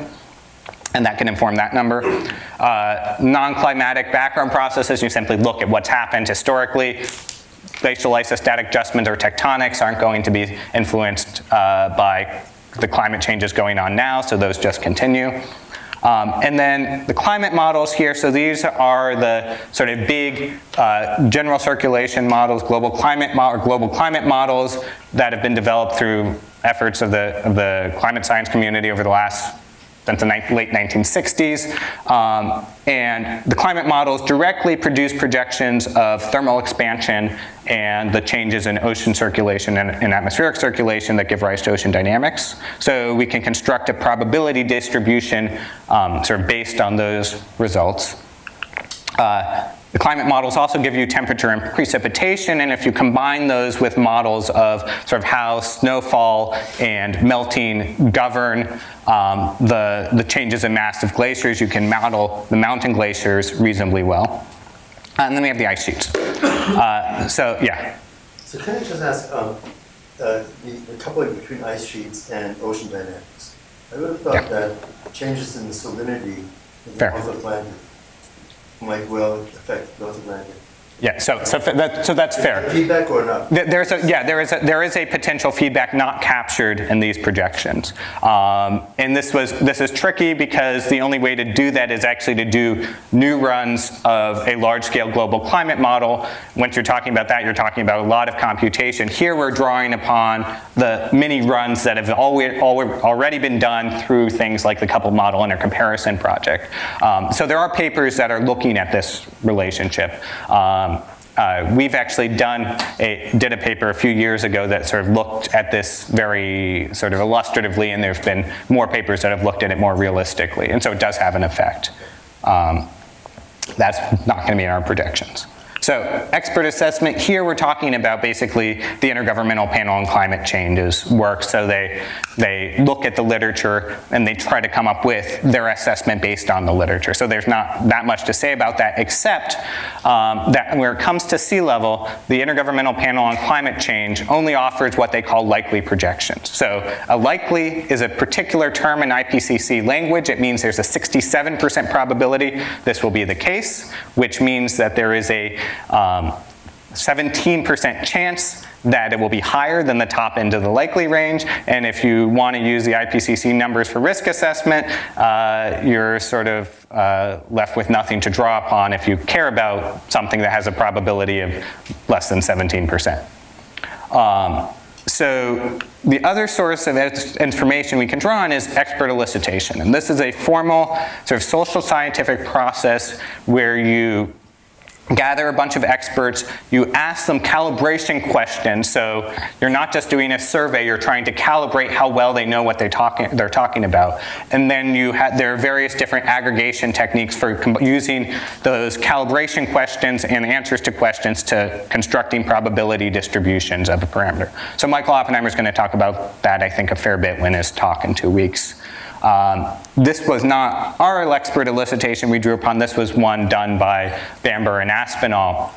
and that can inform that number. Uh, non-climatic background processes, you simply look at what's happened historically. Glacial isostatic adjustment or tectonics aren't going to be influenced uh, by the climate changes going on now, so those just continue. Um, and then the climate models here, so these are the sort of big uh, general circulation models, global climate mo or global climate models that have been developed through efforts of the, of the climate science community over the last since the late 1960s. Um, and the climate models directly produce projections of thermal expansion and the changes in ocean circulation and, and, atmospheric circulation that give rise to ocean dynamics. So we can construct a probability distribution um, sort of based on those results. Uh, the climate models also give you temperature and precipitation, and if you combine those with models of sort of how snowfall and melting govern um, the, the changes in mass of glaciers, you can model the mountain glaciers reasonably well. And then we have the ice sheets. Uh, so, yeah. So can I just ask, um, uh, the, the coupling between ice sheets and ocean dynamics? I would have thought yeah. that changes in the salinity in the. North Atlantic might well affect North Atlantic. Yeah, so, so, that, so that's fair. Feedback or not? There's a, yeah, there is, a, there is a potential feedback not captured in these projections. Um, and this, was, this is tricky because the only way to do that is actually to do new runs of a large-scale global climate model. Once you're talking about that, you're talking about a lot of computation. Here we're drawing upon the many runs that have already, already been done through things like the coupled model intercomparison project. Um, so there are papers that are looking at this relationship. Um, uh, we've actually done a, did a paper a few years ago that sort of looked at this very sort of illustratively, and there's been more papers that have looked at it more realistically, and so it does have an effect. Um, that's not going to be in our projections. So expert assessment, here we're talking about basically the Intergovernmental Panel on Climate Change's work. So they, they look at the literature and they try to come up with their assessment based on the literature. So there's not that much to say about that except um, that when it comes to sea level, the Intergovernmental Panel on Climate Change only offers what they call likely projections. So a likely is a particular term in IPCC language. It means there's a 67% probability this will be the case, which means that there is a 17% um, chance that it will be higher than the top end of the likely range. And if you want to use the IPCC numbers for risk assessment, uh, you're sort of uh, left with nothing to draw upon if you care about something that has a probability of less than 17%. Um, so the other source of information we can draw on is expert elicitation. And this is a formal sort of social scientific process where you gather a bunch of experts, you ask them calibration questions, so you're not just doing a survey, you're trying to calibrate how well they know what they're talking, they're talking about. And then you have, there are various different aggregation techniques for using those calibration questions and answers to questions to constructing probability distributions of a parameter. So Michael Oppenheimer is going to talk about that, I think, a fair bit when his talk in two weeks. Um, this was not our expert elicitation we drew upon. This was one done by Bamber and Aspinall.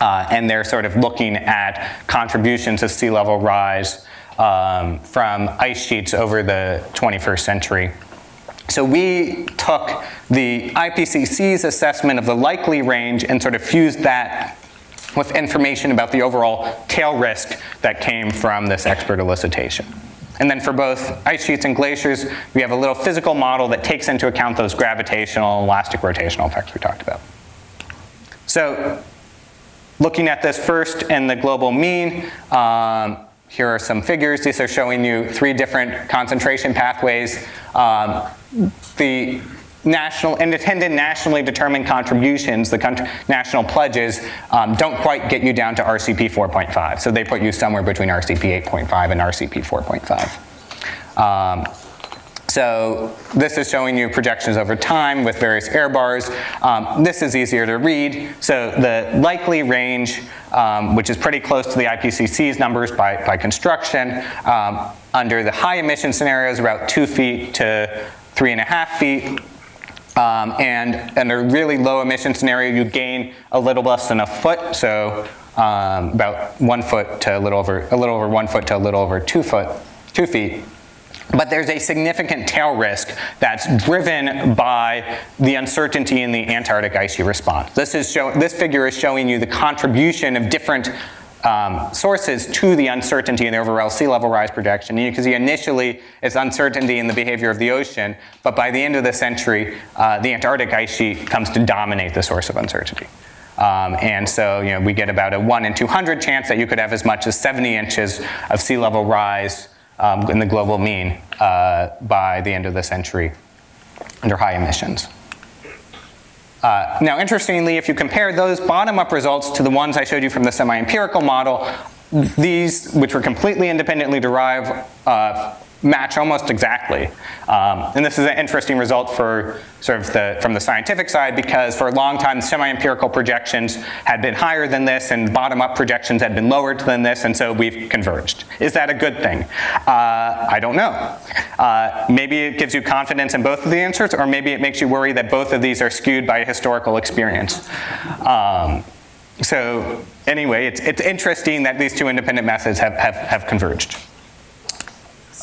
Uh, and they're sort of looking at contributions of sea level rise um, from ice sheets over the 21st century. So we took the IPCC's assessment of the likely range and sort of fused that with information about the overall tail risk that came from this expert elicitation. And then for both ice sheets and glaciers, we have a little physical model that takes into account those gravitational elastic rotational effects we talked about. So looking at this first in the global mean, um, here are some figures. These are showing you three different concentration pathways. Um, the national, independent nationally determined contributions, the national pledges, um, don't quite get you down to RCP 4.5. So they put you somewhere between RCP 8.5 and RCP 4.5. Um, so this is showing you projections over time with various error bars. Um, this is easier to read. So the likely range, um, which is pretty close to the IPCC's numbers by, by construction, um, under the high emission scenarios, about two feet to three and a half feet. Um, and a really low emission scenario, you gain a little less than a foot, so um, about one foot to a little over a little over one foot to a little over two foot, two feet. But there's a significant tail risk that's driven by the uncertainty in the Antarctic icy response. This is show, this figure is showing you the contribution of different um, sources to the uncertainty in the overall sea level rise projection. You can see initially it's uncertainty in the behavior of the ocean, but by the end of the century, uh, the Antarctic ice sheet comes to dominate the source of uncertainty. Um, and so, you know, we get about a 1 in 200 chance that you could have as much as 70 inches of sea level rise um, in the global mean uh, by the end of the century under high emissions. Uh, now, interestingly, if you compare those bottom-up results to the ones I showed you from the semi-empirical model, these, which were completely independently derived, uh, match almost exactly. Um, and this is an interesting result for sort of the, from the scientific side because for a long time semi-empirical projections had been higher than this and bottom-up projections had been lower than this and so we've converged. Is that a good thing? Uh, I don't know. Uh, maybe it gives you confidence in both of the answers or maybe it makes you worry that both of these are skewed by historical experience. Um, so anyway, it's, it's interesting that these two independent methods have, have, have converged.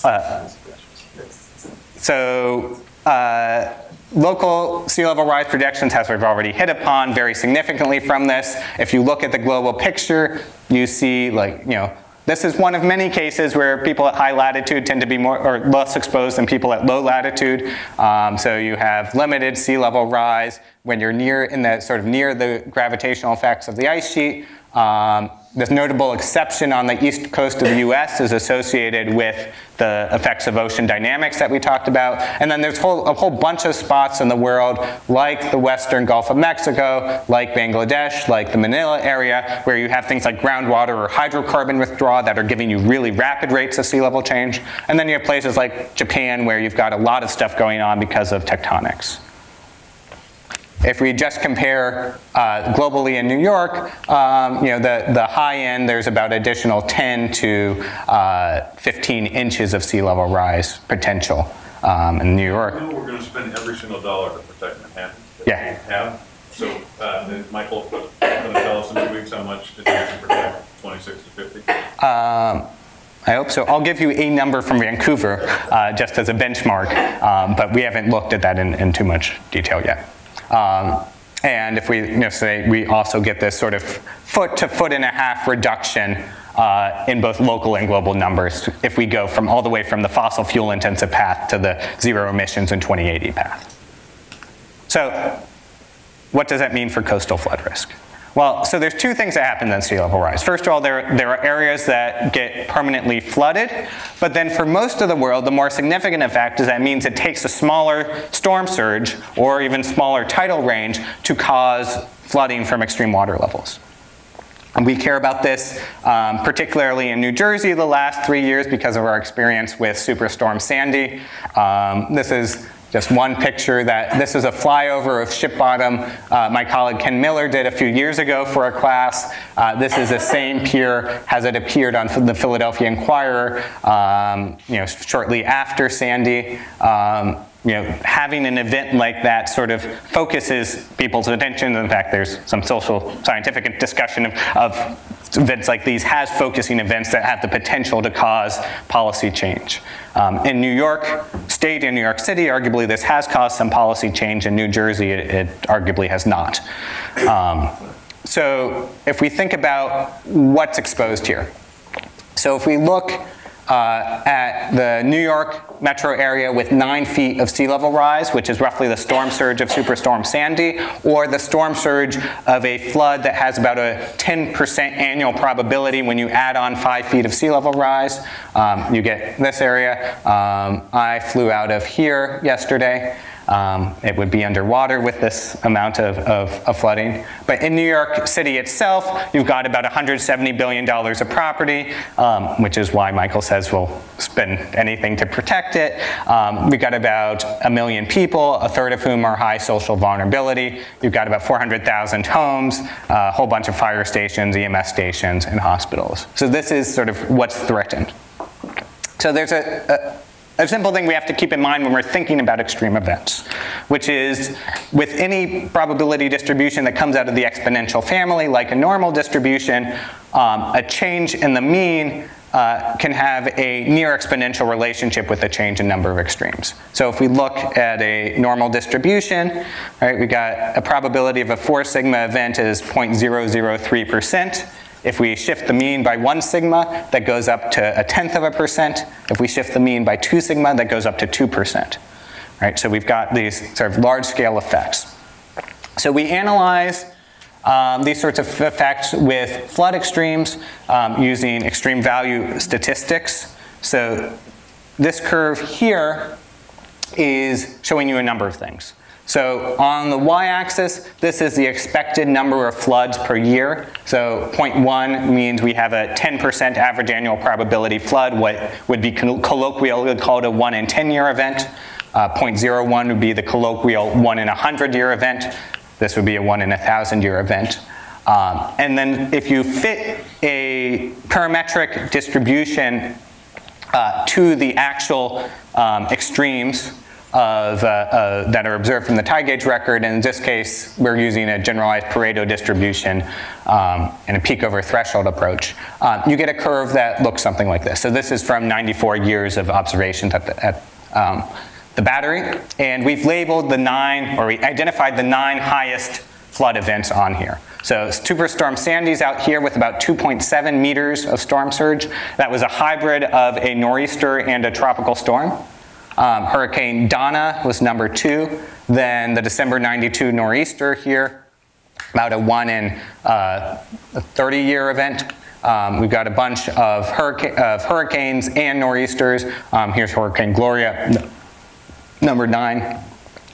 Uh, so uh, local sea level rise projections, as we've already hit upon, vary significantly from this. If you look at the global picture, you see like, you know, this is one of many cases where people at high latitude tend to be more or less exposed than people at low latitude. Um, so you have limited sea level rise when you're near in the sort of near the gravitational effects of the ice sheet. Um, this notable exception on the east coast of the US is associated with the effects of ocean dynamics that we talked about. And then there's whole, a whole bunch of spots in the world, like the western Gulf of Mexico, like Bangladesh, like the Manila area, where you have things like groundwater or hydrocarbon withdrawal that are giving you really rapid rates of sea level change. And then you have places like Japan, where you've got a lot of stuff going on because of tectonics. If we just compare uh, globally in New York, um, you know, the, the high end, there's about additional 10 to uh, 15 inches of sea level rise potential um, in New York. We we're gonna spend every single dollar to protect Manhattan. that Yeah. we Have, so, uh, Michael, gonna tell us in two weeks how much it takes to protect twenty-six to fifty? Um, I hope so. I'll give you a number from Vancouver uh, just as a benchmark, um, but we haven't looked at that in, in too much detail yet. Um, and if we you know, say we also get this sort of foot to foot and a half reduction uh, in both local and global numbers if we go from all the way from the fossil fuel intensive path to the zero emissions in 2080 path. So what does that mean for coastal flood risk? Well, so there's two things that happen then sea level rise. First of all, there, there are areas that get permanently flooded, but then for most of the world, the more significant effect is that means it takes a smaller storm surge or even smaller tidal range to cause flooding from extreme water levels. And we care about this um, particularly in New Jersey the last three years because of our experience with Superstorm Sandy. Um, this is just one picture that this is a flyover of Ship Bottom. Uh, my colleague Ken Miller did a few years ago for a class. Uh, this is the same pier as it appeared on the Philadelphia Inquirer, um, you know, shortly after Sandy. Um, you know, having an event like that sort of focuses people's attention. In fact, there's some social scientific discussion of, of events like these has focusing events that have the potential to cause policy change. Um, in New York State and New York City, arguably this has caused some policy change. In New Jersey, it, it arguably has not. Um, so if we think about what's exposed here. So if we look uh, at the New York metro area with nine feet of sea level rise, which is roughly the storm surge of Superstorm Sandy, or the storm surge of a flood that has about a 10% annual probability when you add on five feet of sea level rise. Um, you get this area. Um, I flew out of here yesterday. Um, it would be underwater with this amount of, of, of, flooding. But in New York City itself, you've got about $170 billion of property, um, which is why Michael says we'll spend anything to protect it. Um, we've got about a million people, a third of whom are high social vulnerability. You've got about 400,000 homes, a whole bunch of fire stations, EMS stations, and hospitals. So this is sort of what's threatened. So there's a, a a simple thing we have to keep in mind when we're thinking about extreme events, which is with any probability distribution that comes out of the exponential family, like a normal distribution, um, a change in the mean uh, can have a near exponential relationship with a change in number of extremes. So if we look at a normal distribution, right, we got a probability of a 4 sigma event is 0.003%. If we shift the mean by one sigma, that goes up to a tenth of a percent. If we shift the mean by two sigma, that goes up to 2%. Right? So we've got these sort of large scale effects. So we analyze um, these sorts of effects with flood extremes um, using extreme value statistics. So this curve here is showing you a number of things. So on the y-axis, this is the expected number of floods per year. So 0.1 means we have a 10% average annual probability flood, what would be colloquially called a 1 in 10 year event. Uh, 0.01 would be the colloquial 1 in a 100 year event. This would be a 1 in a 1,000 year event. Um, and then if you fit a parametric distribution uh, to the actual um, extremes, of, uh, uh, that are observed from the tide gauge record. And in this case, we're using a generalized Pareto distribution um, and a peak over threshold approach. Um, you get a curve that looks something like this. So this is from 94 years of observations at the, at, um, the battery. And we've labeled the nine, or we identified the nine highest flood events on here. So Superstorm Sandy's out here with about 2.7 meters of storm surge. That was a hybrid of a nor'easter and a tropical storm. Um, Hurricane Donna was number two. Then the December 92 nor'easter here, about a one in uh, 30 year event. Um, we've got a bunch of, of hurricanes and nor'easters. Um, here's Hurricane Gloria, number nine.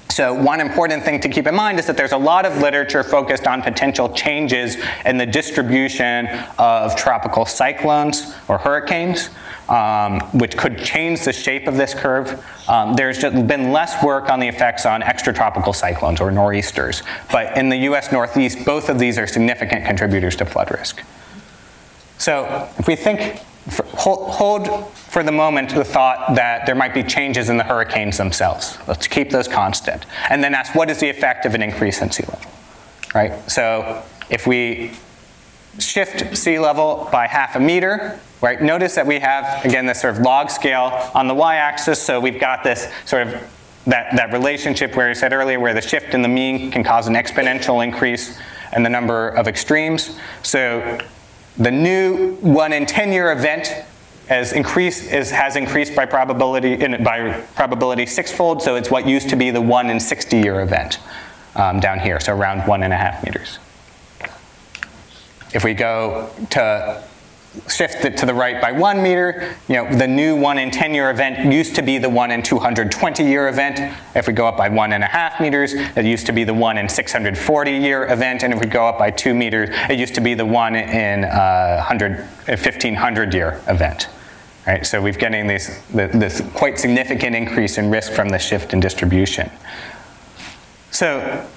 So one important thing to keep in mind is that there's a lot of literature focused on potential changes in the distribution of tropical cyclones or hurricanes um, which could change the shape of this curve. Um, there's been less work on the effects on extratropical cyclones or nor'easters, but in the US Northeast, both of these are significant contributors to flood risk. So if we think, for, hold, hold for the moment the thought that there might be changes in the hurricanes themselves. Let's keep those constant. And then ask what is the effect of an increase in sea level, right? So if we shift sea level by half a meter, right? Notice that we have, again, this sort of log scale on the y-axis, so we've got this sort of that, that relationship where I said earlier where the shift in the mean can cause an exponential increase in the number of extremes. So the new 1 in 10 year event has increased, is, has increased by probability, by probability sixfold, so it's what used to be the 1 in 60 year event um, down here, so around one and a half meters. if we go to shift it to the right by one meter, you know, the new one in 10 year event used to be the one in 220 year event. If we go up by one and a half meters, it used to be the one in 640 year event. And if we go up by two meters, it used to be the one in uh, 100, 1500 year event. Right, so we're getting this quite significant increase in risk from the shift in distribution. So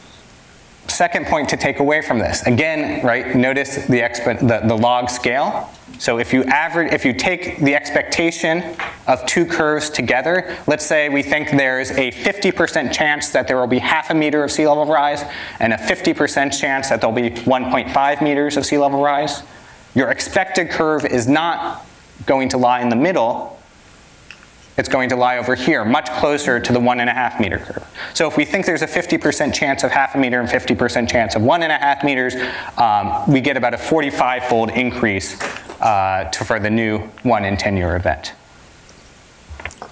second point to take away from this, again, right, notice the, the, the log scale. So if you average, if you take the expectation of two curves together, let's say we think there's a 50% chance that there will be half a meter of sea level rise and a 50% chance that there'll be 1.5 meters of sea level rise. Your expected curve is not going to lie in the middle, it's going to lie over here, much closer to the one and a half meter curve. So if we think there's a 50% chance of half a meter and 50% chance of one and a half meters, um, we get about a 45-fold increase uh, to, for the new one in 10 year event.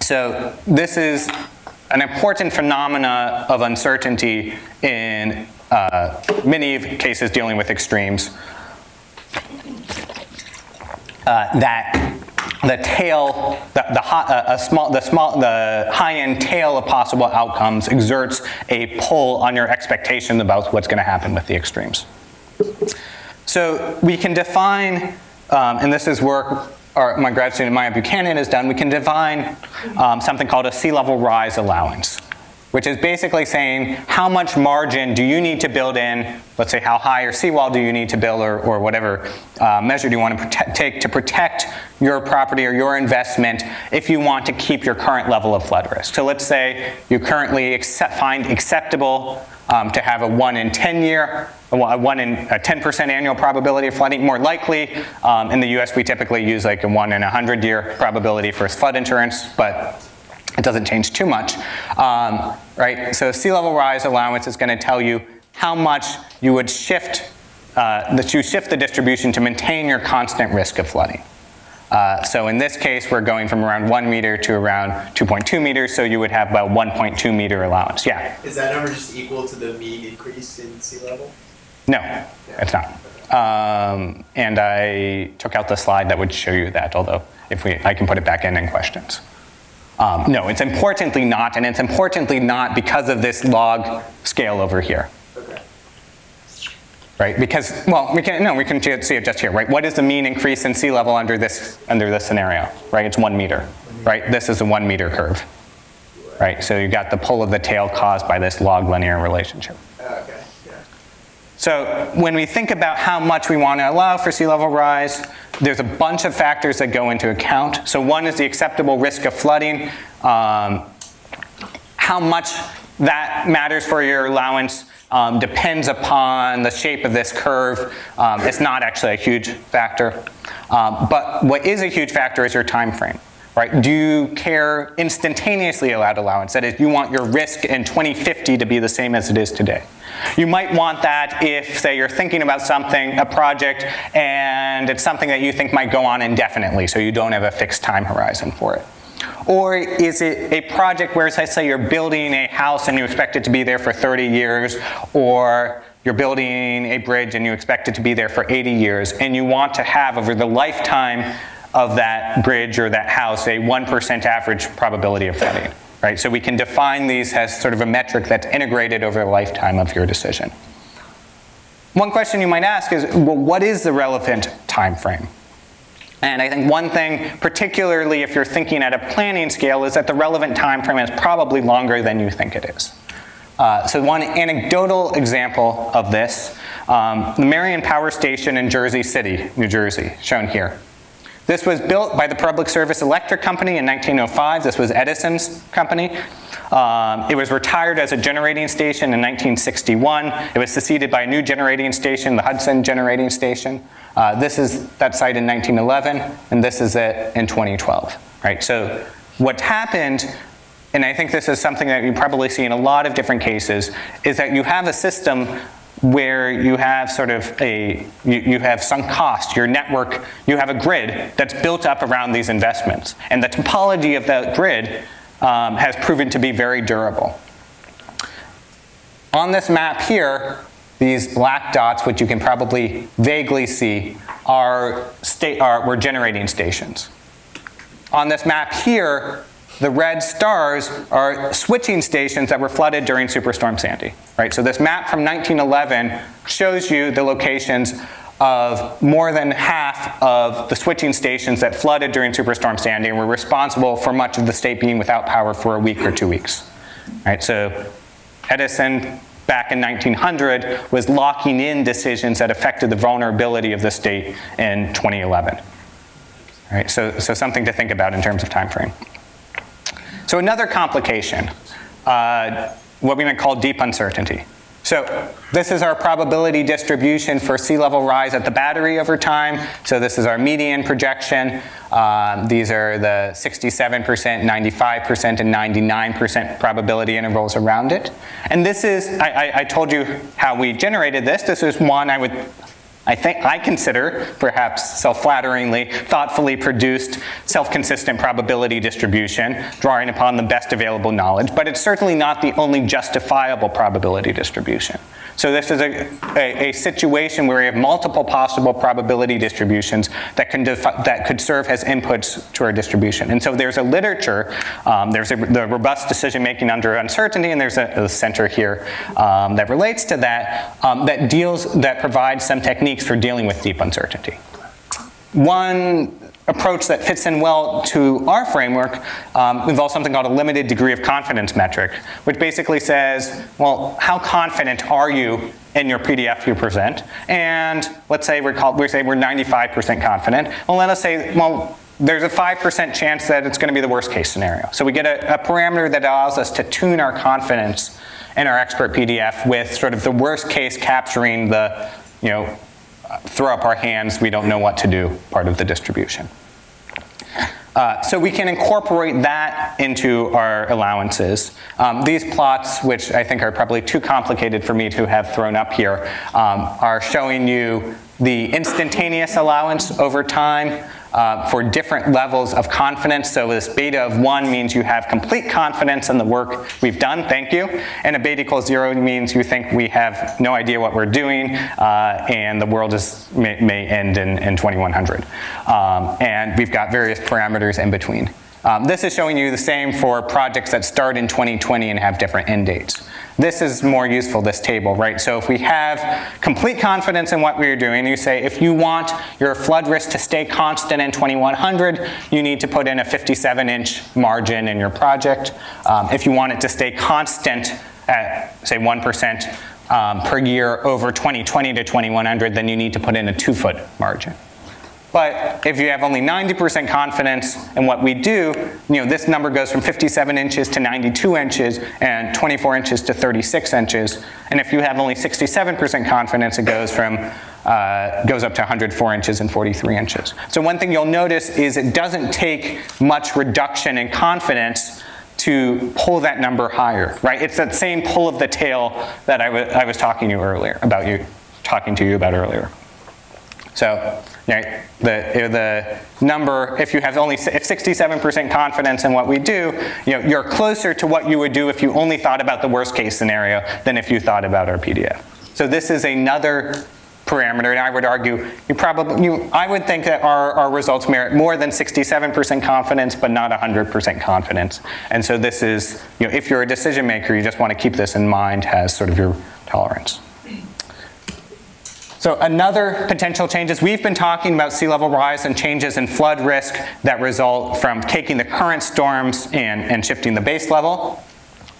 So this is an important phenomena of uncertainty in uh, many cases dealing with extremes. Uh, that the tail, the, the, high, a small, the, small, the high-end tail of possible outcomes exerts a pull on your expectation about what's going to happen with the extremes. So we can define, um, and this is work our, my grad student Maya Buchanan has done, we can define um, something called a sea level rise allowance which is basically saying how much margin do you need to build in, let's say how high your seawall do you need to build or, or whatever uh, measure do you want to take to protect your property or your investment if you want to keep your current level of flood risk. So let's say you currently accept, find acceptable um, to have a 1 in 10 year, a 1 in a 10% annual probability of flooding. More likely, um, in the US we typically use like a 1 in 100 year probability for flood insurance, but it doesn't change too much, um, right? So sea level rise allowance is going to tell you how much you would shift, uh, that you shift the distribution to maintain your constant risk of flooding. Uh, so in this case, we're going from around one meter to around 2.2 meters, so you would have about 1.2 meter allowance. Yeah? Is that number just equal to the mean increase in sea level? No, it's not. Um, and I took out the slide that would show you that, although if we, I can put it back in in questions. Um, no, it's importantly not, and it's importantly not because of this log scale over here. Okay. Right, because, well, we can, no, we can see it just here, right? What is the mean increase in sea level under this, under this scenario, right? It's one meter, right? This is a one meter curve, right? So you've got the pull of the tail caused by this log linear relationship. Okay. So when we think about how much we want to allow for sea level rise, there's a bunch of factors that go into account. So one is the acceptable risk of flooding, um, how much that matters for your allowance um, depends upon the shape of this curve. Um, it's not actually a huge factor. Um, but what is a huge factor is your time frame. Right? Do you care instantaneously about allowance? That is, you want your risk in 2050 to be the same as it is today. You might want that if, say, you're thinking about something, a project, and it's something that you think might go on indefinitely, so you don't have a fixed time horizon for it. Or is it a project where, say, you're building a house and you expect it to be there for 30 years, or you're building a bridge and you expect it to be there for 80 years, and you want to have over the lifetime of that bridge or that house a 1% average probability of flooding right? So we can define these as sort of a metric that's integrated over the lifetime of your decision. One question you might ask is, well, what is the relevant time frame? And I think one thing, particularly if you're thinking at a planning scale, is that the relevant time frame is probably longer than you think it is. Uh, so one anecdotal example of this, um, the Marion Power Station in Jersey City, New Jersey, shown here. This was built by the Public Service Electric Company in 1905. This was Edison's company. Um, it was retired as a generating station in 1961. It was succeeded by a new generating station, the Hudson Generating Station. Uh, this is that site in 1911, and this is it in 2012. Right. So what happened and I think this is something that you probably see in a lot of different cases, is that you have a system where you have sort of a, you, you, have sunk cost, your network, you have a grid that's built up around these investments. And the topology of that grid um, has proven to be very durable. On this map here, these black dots, which you can probably vaguely see, are, sta- are were generating stations. On this map here, the red stars are switching stations that were flooded during Superstorm Sandy, right? So this map from 1911 shows you the locations of more than half of the switching stations that flooded during Superstorm Sandy and were responsible for much of the state being without power for a week or two weeks. Right? So Edison back in 1900 was locking in decisions that affected the vulnerability of the state in 2011. Right? So, so something to think about in terms of time frame. So another complication, uh, what we might call deep uncertainty. So this is our probability distribution for sea level rise at the battery over time. So this is our median projection. Um, these are the 67%, 95%, and 99% probability intervals around it. And this is, I, I, I told you how we generated this. This is one I would I think I consider, perhaps self-flatteringly, thoughtfully produced, self-consistent probability distribution, drawing upon the best available knowledge, but it's certainly not the only justifiable probability distribution. So this is a, a, a situation where we have multiple possible probability distributions that, can that could serve as inputs to our distribution. And so there's a literature, um, there's a, the robust decision making under uncertainty, and there's a, a center here um, that relates to that, um, that deals, that provides some techniques for dealing with deep uncertainty. One approach that fits in well to our framework um, involves something called a limited degree of confidence metric, which basically says, well, how confident are you in your PDF you present? And let's say we're, called, we say we're 95% confident. Well, let us say, well, there's a 5% chance that it's going to be the worst case scenario. So we get a, a parameter that allows us to tune our confidence in our expert PDF with sort of the worst case capturing the, you know, throw up our hands, we don't know what to do part of the distribution. Uh, so we can incorporate that into our allowances. Um, these plots, which I think are probably too complicated for me to have thrown up here, um, are showing you the instantaneous allowance over time uh, for different levels of confidence. So this beta of one means you have complete confidence in the work we've done, thank you. And a beta equals zero means you think we have no idea what we're doing uh, and the world is, may, may end in, in 2100. Um, and we've got various parameters in between. Um, this is showing you the same for projects that start in 2020 and have different end dates. This is more useful, this table, right? So if we have complete confidence in what we're doing, you say if you want your flood risk to stay constant in 2100, you need to put in a 57 inch margin in your project. Um, if you want it to stay constant at, say, 1% um, per year over 2020 to 2100, then you need to put in a two foot margin. But if you have only 90% confidence in what we do, you know, this number goes from 57 inches to 92 inches and 24 inches to 36 inches. And if you have only 67% confidence, it goes from uh, goes up to 104 inches and 43 inches. So one thing you'll notice is it doesn't take much reduction in confidence to pull that number higher, right? It's that same pull of the tail that I, I was talking to you earlier about you talking to you about earlier. So know, the, the number, if you have only if 67% confidence in what we do, you know, you're closer to what you would do if you only thought about the worst case scenario than if you thought about our PDF. So this is another parameter, and I would argue you probably, you, I would think that our, our results merit more than 67% confidence, but not 100% confidence. And so this is, you know, if you're a decision maker, you just want to keep this in mind as sort of your tolerance. So another potential changes, we've been talking about sea level rise and changes in flood risk that result from taking the current storms and, and shifting the base level.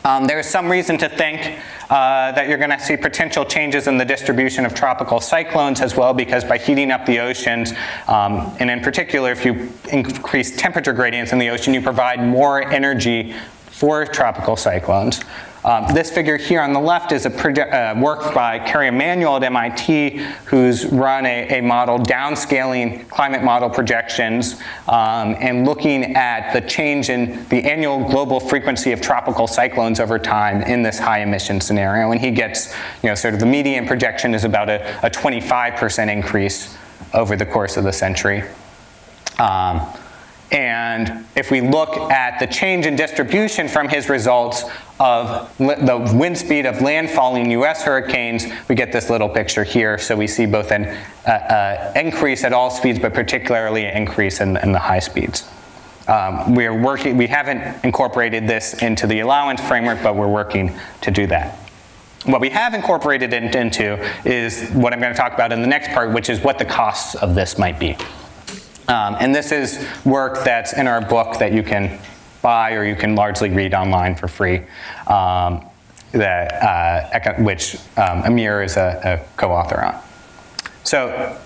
Um, there is some reason to think uh, that you're going to see potential changes in the distribution of tropical cyclones as well because by heating up the oceans, um, and in particular if you increase temperature gradients in the ocean, you provide more energy for tropical cyclones. Um, this figure here on the left is a uh, work by Kerry Emanuel at MIT, who's run a, a model downscaling climate model projections um, and looking at the change in the annual global frequency of tropical cyclones over time in this high emission scenario. And he gets, you know, sort of the median projection is about a, a 25% increase over the course of the century. Um, and if we look at the change in distribution from his results of the wind speed of landfalling US hurricanes, we get this little picture here. So we see both an uh, uh, increase at all speeds, but particularly an increase in, in the high speeds. Um, we're working, we haven't incorporated this into the allowance framework, but we're working to do that. What we have incorporated it into is what I'm going to talk about in the next part, which is what the costs of this might be. Um, and this is work that's in our book that you can buy or you can largely read online for free, um, that, uh, which um, Amir is a, a co-author on. So,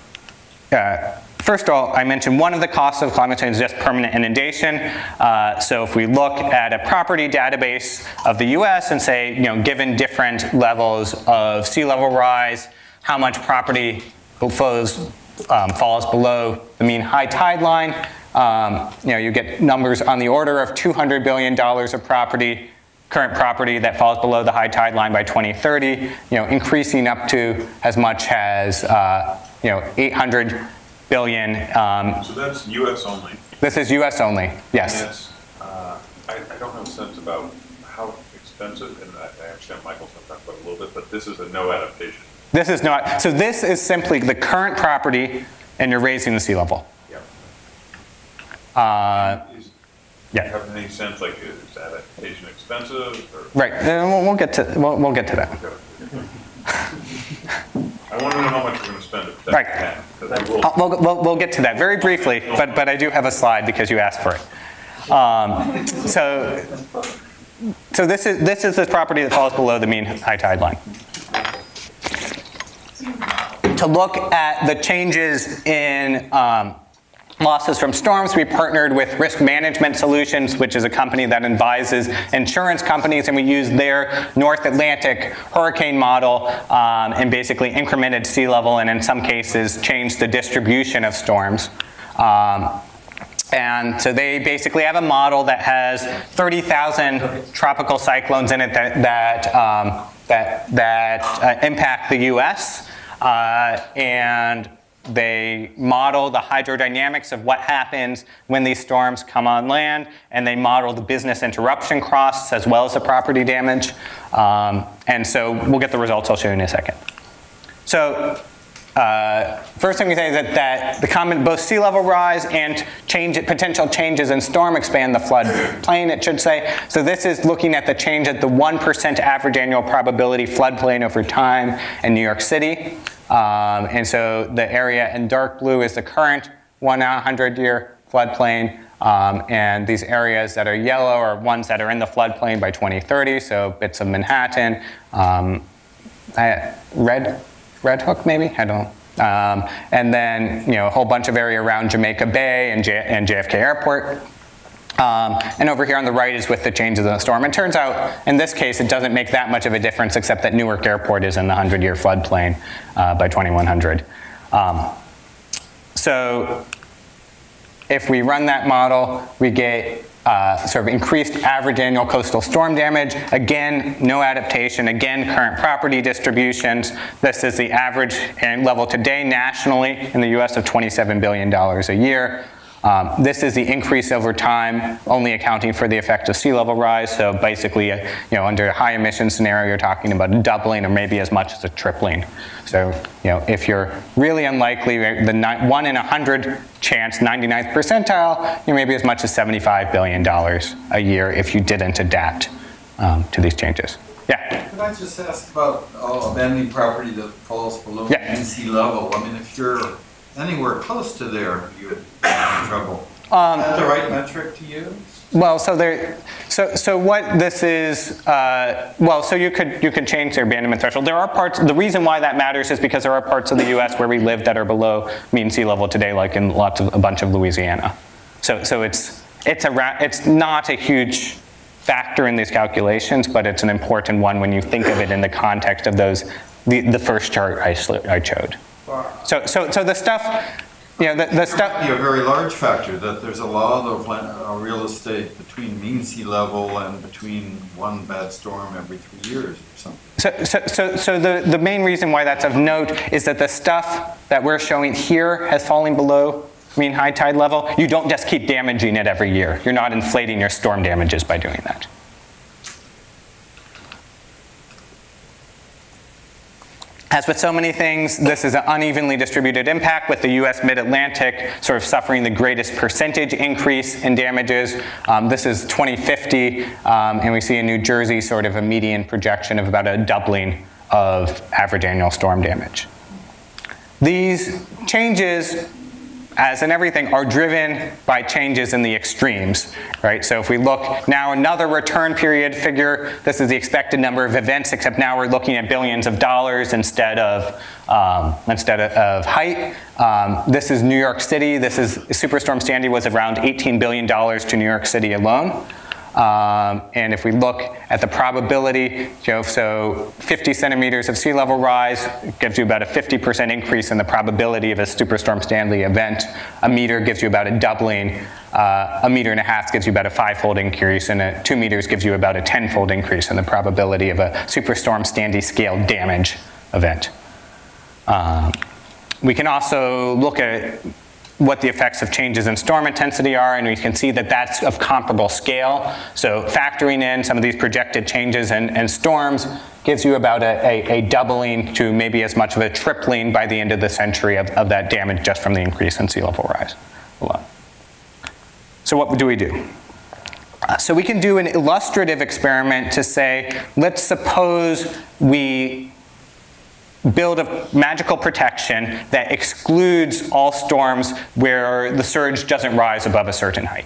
uh, First of all, I mentioned one of the costs of climate change is just permanent inundation. Uh, so if we look at a property database of the US and say, you know, given different levels of sea level rise, how much property flows, um, falls below the mean high tide line, um, you know, you get numbers on the order of $200 billion of property current property that falls below the high tide line by 2030, you know, increasing up to as much as, uh, you know, 800 billion. Um, So that's US only. this is US only, yes. uh, I, I don't have a sense about how expensive, and I I understand Michael's going to talk about it a little bit, but this is a no adaptation. This is not, so this is simply the current property and you're raising the sea level. Yeah. Uh, Is, yeah. have any sense, like, is adaptation expensive, or? right, uh, we'll, we'll get to, we'll, we'll get to that. I want to know how much we're going to spend if Right. can, we will. Uh, We'll, we'll, we'll get to that very briefly, but, but I do have a slide because you asked for it. Um, so, so this is, this is the property that falls below the mean high tide line. To look at the changes in um, losses from storms, we partnered with Risk Management Solutions, which is a company that advises insurance companies, and we used their North Atlantic hurricane model um, and basically incremented sea level and in some cases changed the distribution of storms. Um, and so they basically have a model that has 30,000 tropical cyclones in it that, that, um, that, that uh, impact the US. Uh, and they model the hydrodynamics of what happens when these storms come on land, and they model the business interruption costs as well as the property damage. Um, and so we'll get the results I'll show you in a second. So uh, first thing we say is that, that the common, both sea level rise and change, potential changes in storm expand the flood plain, it should say. So this is looking at the change at the 1% average annual probability floodplain over time in New York City. Um, and so the area in dark blue is the current 100 year floodplain. Um, and these areas that are yellow are ones that are in the floodplain by 2030, so bits of Manhattan, um, Red, Red Hook maybe? I don't. Um, and then, you know, a whole bunch of area around Jamaica Bay and, J- and JFK Airport. Um, and over here on the right is with the changes in the storm. It turns out, in this case, it doesn't make that much of a difference except that Newark Airport is in the 100-year floodplain uh, by 2100. Um, so if we run that model, we get uh, sort of increased average annual coastal storm damage. Again, no adaptation. Again, current property distributions. This is the average level today nationally in the US of $27 billion a year. Um, this is the increase over time, only accounting for the effect of sea level rise. So basically, uh, you know, under a high emission scenario, you're talking about a doubling or maybe as much as a tripling. So, you know, if you're really unlikely, the one in a hundred chance, 99th percentile, you're maybe as much as $75 billion a year if you didn't adapt um, to these changes. Yeah. Can I just ask about uh, abandoning property that falls below Yeah. sea level? I mean, if you're anywhere close to there, you're in trouble. Um, Is that the right metric to use? Well, so there, so so what this is, uh, well, so you could you could change the abandonment threshold. There are parts. The reason why that matters is because there are parts of the U.S. where we live that are below mean sea level today, like in lots of a bunch of Louisiana. So so it's it's a ra- it's not a huge factor in these calculations, but it's an important one when you think of it in the context of those the, the first chart I, I showed. So so so the stuff, you know, the, the Be stuff. a very large factor, that there's a lot of land- uh, real estate between mean sea level and between one bad storm every three years or something. So, so, so, so the, the main reason why that's of note is that the stuff that we're showing here has fallen below mean high tide level, you don't just keep damaging it every year. You're not inflating your storm damages by doing that. As with so many things, this is an unevenly distributed impact with the US Mid-Atlantic sort of suffering the greatest percentage increase in damages. Um, this is 2050, um, and we see in New Jersey sort of a median projection of about a doubling of average annual storm damage. These changes as in everything, are driven by changes in the extremes, right? So if we look now another return period figure, this is the expected number of events, except now we're looking at billions of dollars instead of um, instead of, of height. Um, this is New York City. This is Superstorm Sandy was around 18 billion dollars to New York City alone. Um, and if we look at the probability, you know, so 50 centimeters of sea level rise gives you about a 50% increase in the probability of a superstorm Sandy event. A meter gives you about a doubling. Uh, a meter and a half gives you about a five-fold increase, and a, two meters gives you about a 10-fold increase in the probability of a superstorm Sandy scale damage event. Um, we can also look at what the effects of changes in storm intensity are, and we can see that that's of comparable scale. So factoring in some of these projected changes and, in storms gives you about a, a, a, doubling to maybe as much of a tripling by the end of the century of, of that damage just from the increase in sea level rise alone. So what do we do? So we can do an illustrative experiment to say, let's suppose we build a magical protection that excludes all storms where the surge doesn't rise above a certain height.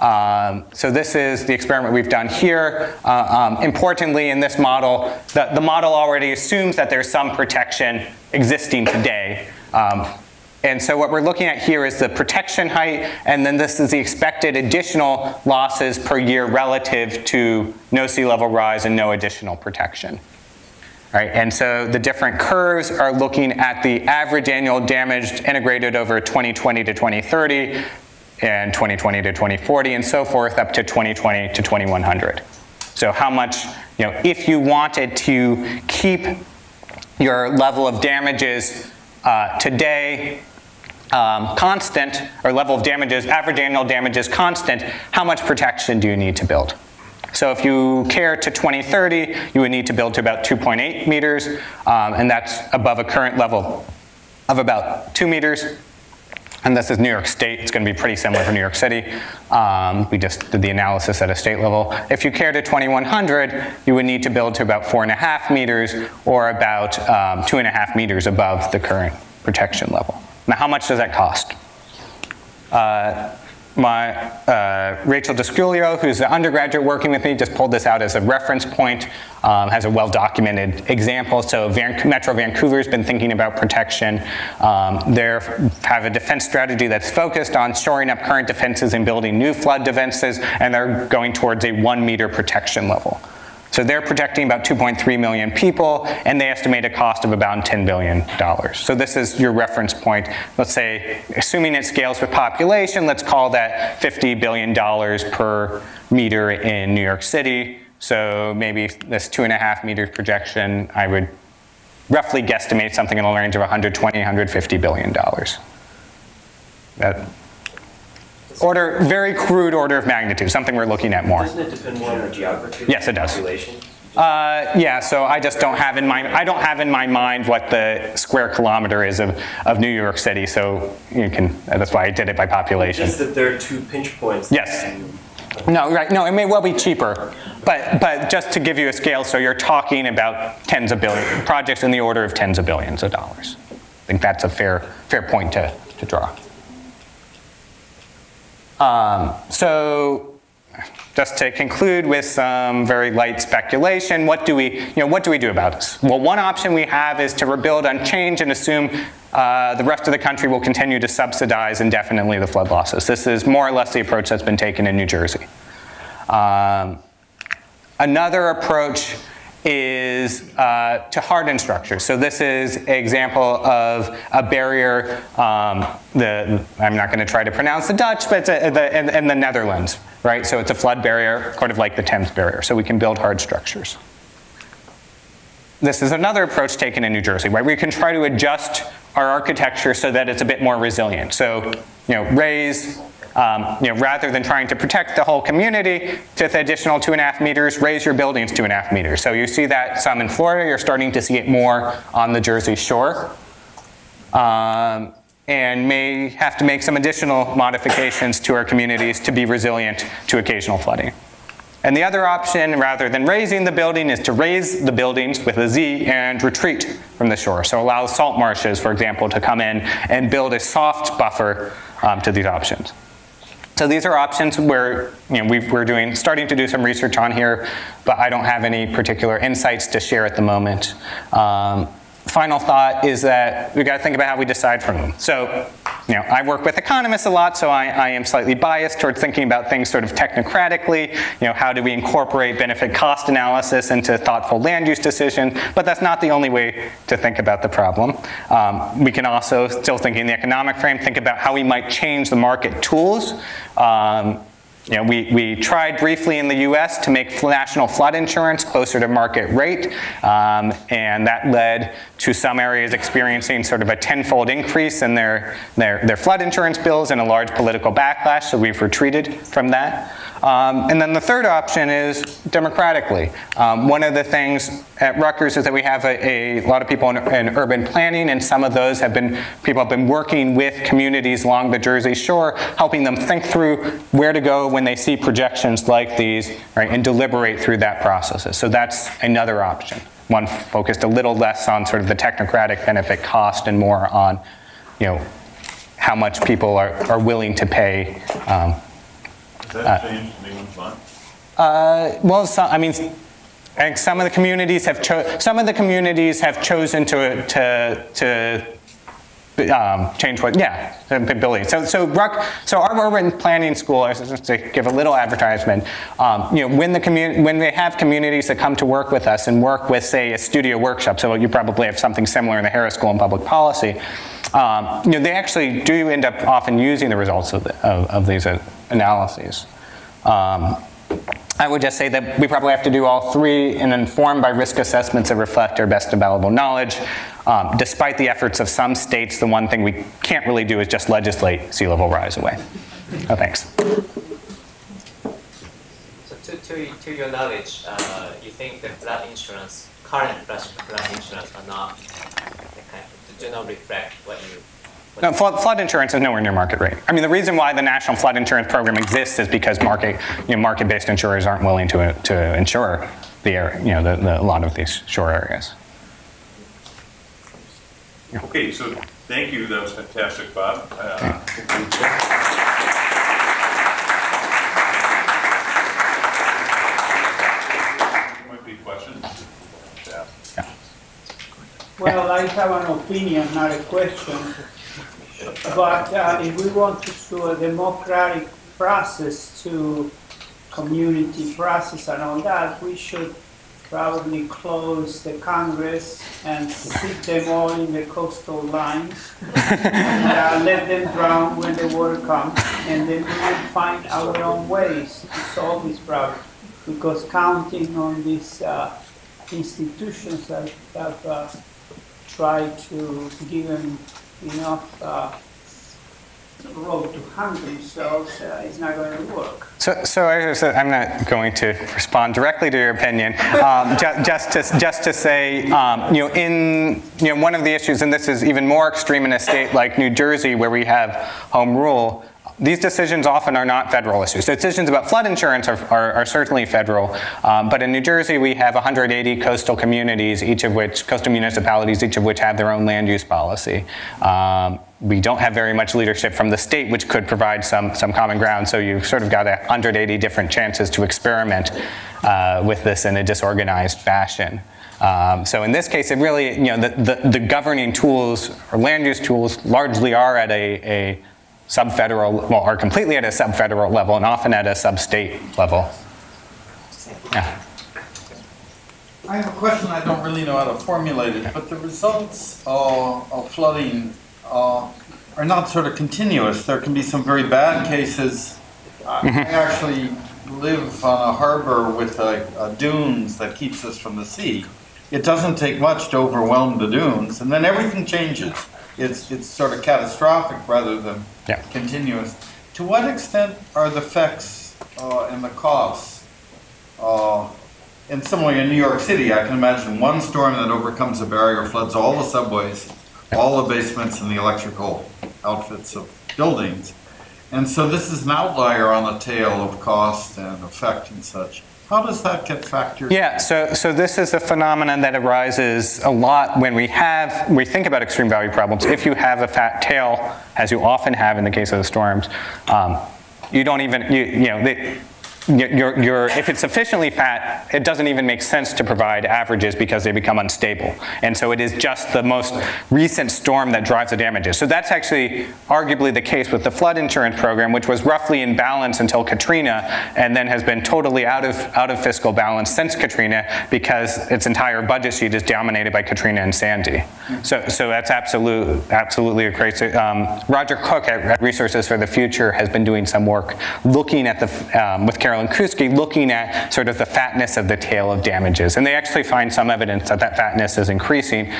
Um, so this is the experiment we've done here. Uh, um, importantly, in this model, the, the, model already assumes that there's some protection existing today. Um, and so what we're looking at here is the protection height, and then this is the expected additional losses per year relative to no sea level rise and no additional protection. Right, and so the different curves are looking at the average annual damage integrated over 2020 to 2030 and 2020 to 2040 and so forth up to 2020 to 2100. So how much, you know, if you wanted to keep your level of damages uh, today um, constant, or level of damages, average annual damages constant, how much protection do you need to build? So if you care to 2030, you would need to build to about 2.8 meters, um, and that's above a current level of about 2 meters. And this is New York State. It's going to be pretty similar for New York City. Um, we just did the analysis at a state level. If you care to 2100, you would need to build to about 4.5 meters or about um, 2.5 meters above the current protection level. Now, how much does that cost? Uh, my uh, Rachel Desculio, who's an undergraduate working with me, just pulled this out as a reference point, um, has a well-documented example. So Van Metro Vancouver's been thinking about protection. Um, they have a defense strategy that's focused on shoring up current defenses and building new flood defenses, and they're going towards a one meter protection level. So they're protecting about 2.3 million people, and they estimate a cost of about $10 billion. So this is your reference point. Let's say, assuming it scales with population, let's call that $50 billion per meter in New York City. So maybe this two and a half meter projection, I would roughly guesstimate something in the range of 120, 150 billion dollars. That Order, very crude order of magnitude, something we're looking at more. Doesn't it depend more on the geography? Yes, it does. Population? Uh, yeah, so I just don't have in my I don't have in my mind what the square kilometer is of, of New York City. So you can that's why I did it by population. Just that there are two pinch points. Yes. No, right. No, it may well be cheaper, but but just to give you a scale, so you're talking about tens of billion projects in the order of tens of billions of dollars. I think that's a fair fair point to to draw. Um, so just to conclude with some very light speculation, what do we, you know, what do we do about this? Well, one option we have is to rebuild unchanged and assume uh, the rest of the country will continue to subsidize indefinitely the flood losses. This is more or less the approach that's been taken in New Jersey. Um, another approach is uh, to harden structures. So this is an example of a barrier, um, the, I'm not going to try to pronounce the Dutch, but a, the, in, in the Netherlands, right? So it's a flood barrier, sort of like the Thames barrier. So we can build hard structures. This is another approach taken in New Jersey, right? We can try to adjust our architecture so that it's a bit more resilient. So you know, raise, um, you know, rather than trying to protect the whole community to the additional two and a half meters, raise your buildings two and a half meters. So you see that some in Florida, you're starting to see it more on the Jersey Shore. Um, and may have to make some additional modifications to our communities to be resilient to occasional flooding. And the other option, rather than raising the building, is to raise the buildings with a Z and retreat from the shore. So allow salt marshes, for example, to come in and build a soft buffer um, to these options. So these are options where you know, we are doing, starting to do some research on here, but I don't have any particular insights to share at the moment. Um, final thought is that we got to think about how we decide from them. So, you know, I work with economists a lot, so I, I, am slightly biased towards thinking about things sort of technocratically. You know, how do we incorporate benefit cost analysis into thoughtful land use decisions? But that's not the only way to think about the problem. Um, we can also, still thinking in the economic frame, think about how we might change the market tools. Um, you know, we, we tried briefly in the US to make national flood insurance closer to market rate, um, and that led to some areas experiencing sort of a tenfold increase in their, their, their flood insurance bills and a large political backlash, so we've retreated from that. Um, and then the third option is democratically. Um, one of the things at Rutgers is that we have a, a lot of people in, in, urban planning, and some of those have been, people have been working with communities along the Jersey Shore, helping them think through where to go when they see projections like these, right, and deliberate through that process. So that's another option. One focused a little less on sort of the technocratic benefit cost and more on, you know, how much people are, are willing to pay um, Has that changed anyone's mind? uh, well, some, I mean, I think some of the communities have some of the communities have chosen to to to um, change what yeah building. So so Ruck, so our urban planning school just to give a little advertisement. Um, you know when the community when they have communities that come to work with us and work with say a studio workshop. So you probably have something similar in the Harris School in Public Policy. Um, you know they actually do end up often using the results of, the, of, of these uh, analyses. I would just say that we probably have to do all three and informed by risk assessments that reflect our best available knowledge. Um, despite the efforts of some states, the one thing we can't really do is just legislate sea level rise away. Oh, thanks. So to, to, to your knowledge, uh, you think the flood insurance, current flood insurance are not, do not reflect what you no, flood, flood, insurance is nowhere near market rate. I mean, the reason why the National Flood Insurance Program exists is because market, you know, market-based insurers aren't willing to, to insure the area, you know, the, the, a lot of these shore areas. Okay, so thank you. That was fantastic, Bob. Uh, might be questions. Yeah. Well, I have an opinion, not a question. But uh, if we want to do a democratic process to community process and all that, we should probably close the Congress and sit them all in the coastal lines and uh, let them drown when the water comes, and then we will find our own ways to solve this problem. Because counting on these uh, institutions that have uh, tried to give them enough uh, road to hang themselves uh, is not going to work. So, so I am not going to respond directly to your opinion. Um, just, just, to, just to say, um, you know, in you know, one of the issues, and this is even more extreme in a state like New Jersey, where we have home rule. These decisions often are not federal issues. Decisions about flood insurance are, are, are certainly federal, um, but in New Jersey we have 180 coastal communities, each of which, coastal municipalities, each of which have their own land use policy. Um, we don't have very much leadership from the state, which could provide some, some common ground, so you've sort of got 180 different chances to experiment uh, with this in a disorganized fashion. Um, so in this case, it really, you know, the, the, the, governing tools or land use tools largely are at a, a sub-federal, well, are completely at a sub-federal level and often at a sub-state level. Yeah. I have a question, I don't really know how to formulate it, but the results of, of flooding uh, are not sort of continuous. There can be some very bad cases. I Mm-hmm. actually live on a harbor with a, a dunes that keeps us from the sea. It doesn't take much to overwhelm the dunes, and then everything changes. It's, it's sort of catastrophic rather than Yeah. continuous. To what extent are the effects uh, and the costs? uh, And similarly in New York City, I can imagine one storm that overcomes a barrier floods all the subways, all the basements and the electrical outfits of buildings. And so this is an outlier on the tail of cost and effect and such. How does that get factored? Yeah, so, so this is a phenomenon that arises a lot when we have, we think about extreme value problems. If you have a fat tail, as you often have in the case of the storms, um, you don't even, you, you know, they, you're, you're, if it's sufficiently fat, it doesn't even make sense to provide averages because they become unstable. And so it is just the most recent storm that drives the damages. So that's actually arguably the case with the flood insurance program, which was roughly in balance until Katrina, and then has been totally out of, out of fiscal balance since Katrina because its entire budget sheet is dominated by Katrina and Sandy. So, so that's absolute, absolutely a crazy. Um, Roger Cooke at, Resources for the Future has been doing some work looking at the, um, with Carolyn Kousky, looking at sort of the fatness of the tail of damages. And they actually find some evidence that that fatness is increasing,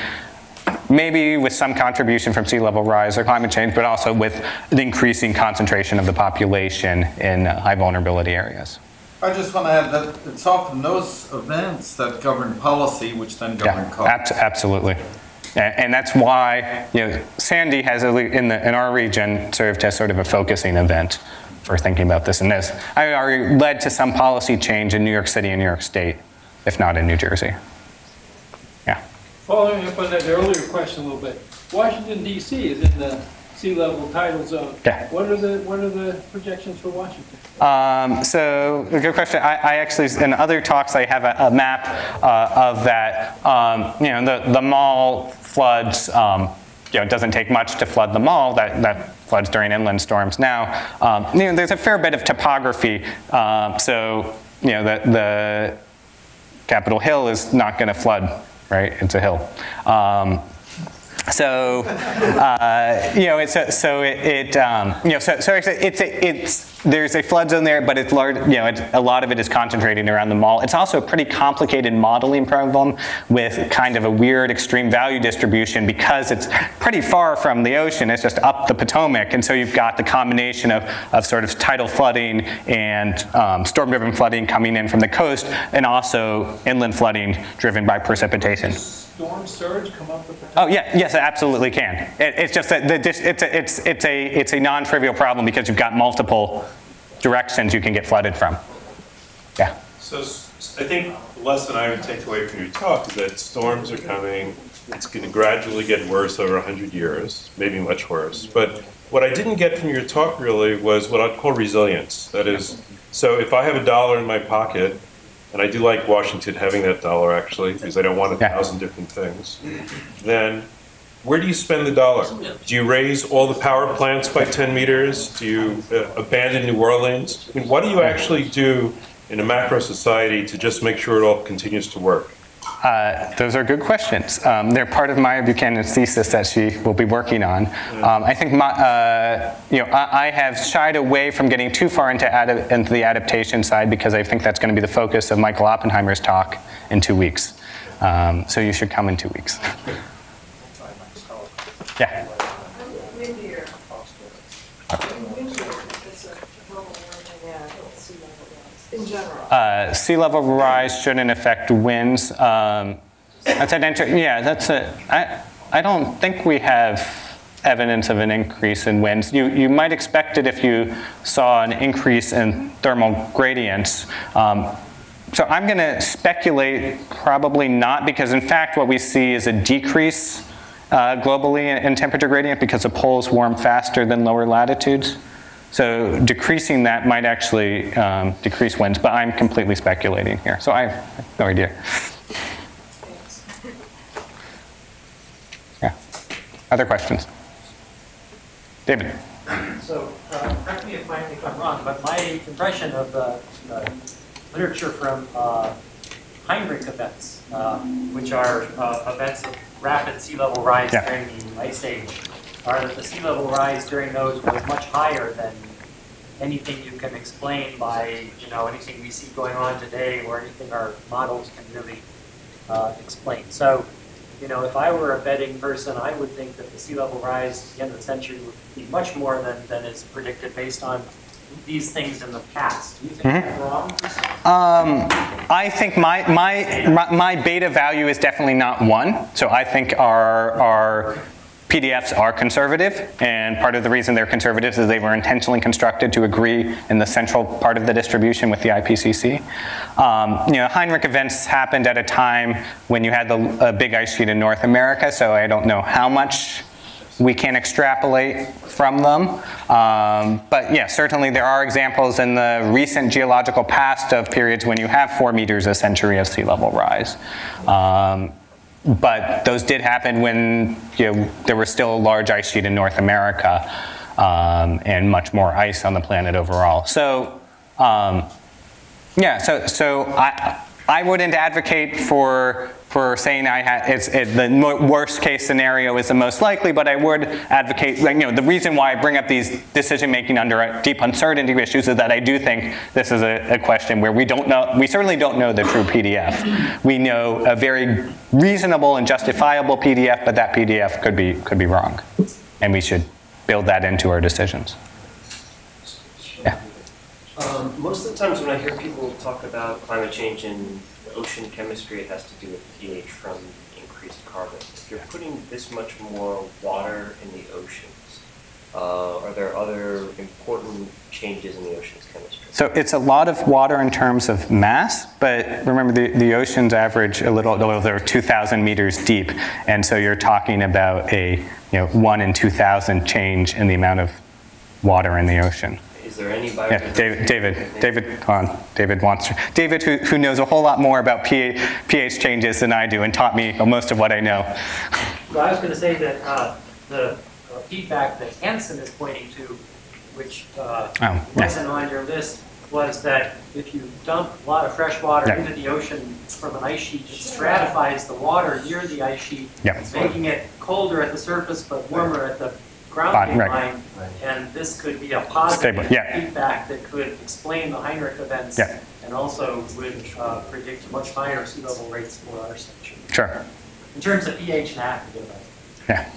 maybe with some contribution from sea level rise or climate change, but also with the increasing concentration of the population in high vulnerability areas. I just want to add that it's often those events that govern policy, which then govern Yeah, cost. abs- absolutely. And that's why, you know, Sandy has, in, the, in our region, served as sort of a focusing event for thinking about this. And this, I already led to some policy change in New York City and New York State, if not in New Jersey. Yeah. Following up on that earlier question a little bit, Washington DC is in the sea level tidal zone. Yeah. What are the, what are the projections for Washington? Um, so, a good question. I, I actually, in other talks, I have a, a map uh, of that. Um, you know, the, the mall floods, um, you know, it doesn't take much to flood the mall. That, that floods during inland storms now. Um, you know, there's a fair bit of topography. Um, so, you know, the, the Capitol Hill is not going to flood, right? It's a hill. Um, so, uh, you know, it's a, so it, it um, you know, so, so it's, a, it's, there's a flood zone there, but it's large. You know, it's, a lot of it is concentrating around the mall. It's also a pretty complicated modeling problem with kind of a weird extreme value distribution because it's pretty far from the ocean. It's just up the Potomac, and so you've got the combination of, of sort of tidal flooding and um, storm-driven flooding coming in from the coast, and also inland flooding driven by precipitation. Storm surge come up with the. Oh yeah, yes, it absolutely can. It, it's just that the, it's a, it's it's a it's a non-trivial problem because you've got multiple directions you can get flooded from. Yeah. So I think the lesson I would take away from your talk is that storms are coming. It's going to gradually get worse over 100 years, maybe much worse. But what I didn't get from your talk really was what I'd call resilience. That is, so if I have a dollar in my pocket, and I do like Washington having that dollar actually, because I don't want a thousand different things, then where do you spend the dollar? Do you raise all the power plants by 10 meters? Do you uh, abandon New Orleans? I mean, what do you actually do in a macro society to just make sure it all continues to work? Uh, those are good questions. Um, they're part of Maya Buchanan's thesis that she will be working on. Um, I think my, uh, you know I, I have shied away from getting too far into, ad- into the adaptation side because I think that's going to be the focus of Michael Oppenheimer's talk in two weeks. Um, so you should come in two weeks. yeah. Windier. Windier is a global warming and sea level rise in general. Uh, sea level rise shouldn't affect winds. Um, that's an inter- yeah, that's a. I, I don't think we have evidence of an increase in winds. You, you might expect it if you saw an increase in thermal gradients. Um, so I'm going to speculate probably not, because in fact what we see is a decrease uh, globally in, in temperature gradient because the poles warm faster than lower latitudes. So decreasing that might actually um, decrease winds, but I'm completely speculating here. So I have no idea. Yeah. Other questions? David. So, uh, correct me if, I, if I'm wrong, but my impression of the, the literature from uh, Heinrich events, uh, which are uh, events of rapid sea level rise Yeah. during the ice age, are that the sea level rise during those was much higher than anything you can explain by, you know, anything we see going on today or anything our models can really uh, explain. So you know, if I were a betting person, I would think that the sea level rise at the end of the century would be much more than, than is predicted based on these things in the past. Do you think that's wrong? Um, I think my, my, my- my beta value is definitely not one. So I think our, our PDFs are conservative. And part of the reason they're conservative is they were intentionally constructed to agree in the central part of the distribution with the IPCC. Um, you know, Heinrich events happened at a time when you had the a big ice sheet in North America. So I don't know how much we can extrapolate from them. Um, but yeah, certainly there are examples in the recent geological past of periods when you have four meters a century of sea level rise. Um, but those did happen when you know, there was still a large ice sheet in North America um, and much more ice on the planet overall. So um, yeah, so, so I, I wouldn't advocate for, for saying I ha it's, it, the worst case scenario is the most likely, but I would advocate, like, you know, the reason why I bring up these decision making under deep uncertainty issues is that I do think this is a, a question where we don't know, we certainly don't know the true PDF. We know a very reasonable and justifiable PDF, but that PDF could be, could be wrong. And we should build that into our decisions. Um, most of the times when I hear people talk about climate change in ocean chemistry, it has to do with pH from increased carbon. If you're putting this much more water in the oceans, uh, are there other important changes in the ocean's chemistry? So it's a lot of water in terms of mass, but remember the, the oceans average a little over 2,000 meters deep, and so you're talking about a you know one in 2,000 change in the amount of water in the ocean. Is there any Yeah. David, David, David, hold on, David wants to, David, who, who knows a whole lot more about pH, pH changes than I do and taught me most of what I know. Well, I was going to say that uh, the uh, feedback that Hansen is pointing to, which uh, Oh, was yeah. in line your list, was that if you dump a lot of fresh water Yeah. into the ocean from an ice sheet, it stratifies the water near the ice sheet, Yeah. making it colder at the surface but warmer at the Bottom, grounding right. line. And this could be a positive yeah. feedback that could explain the Heinrich events Yeah. and also would uh, predict much higher sea level rates for our century. Sure, In terms of pH and active, yeah.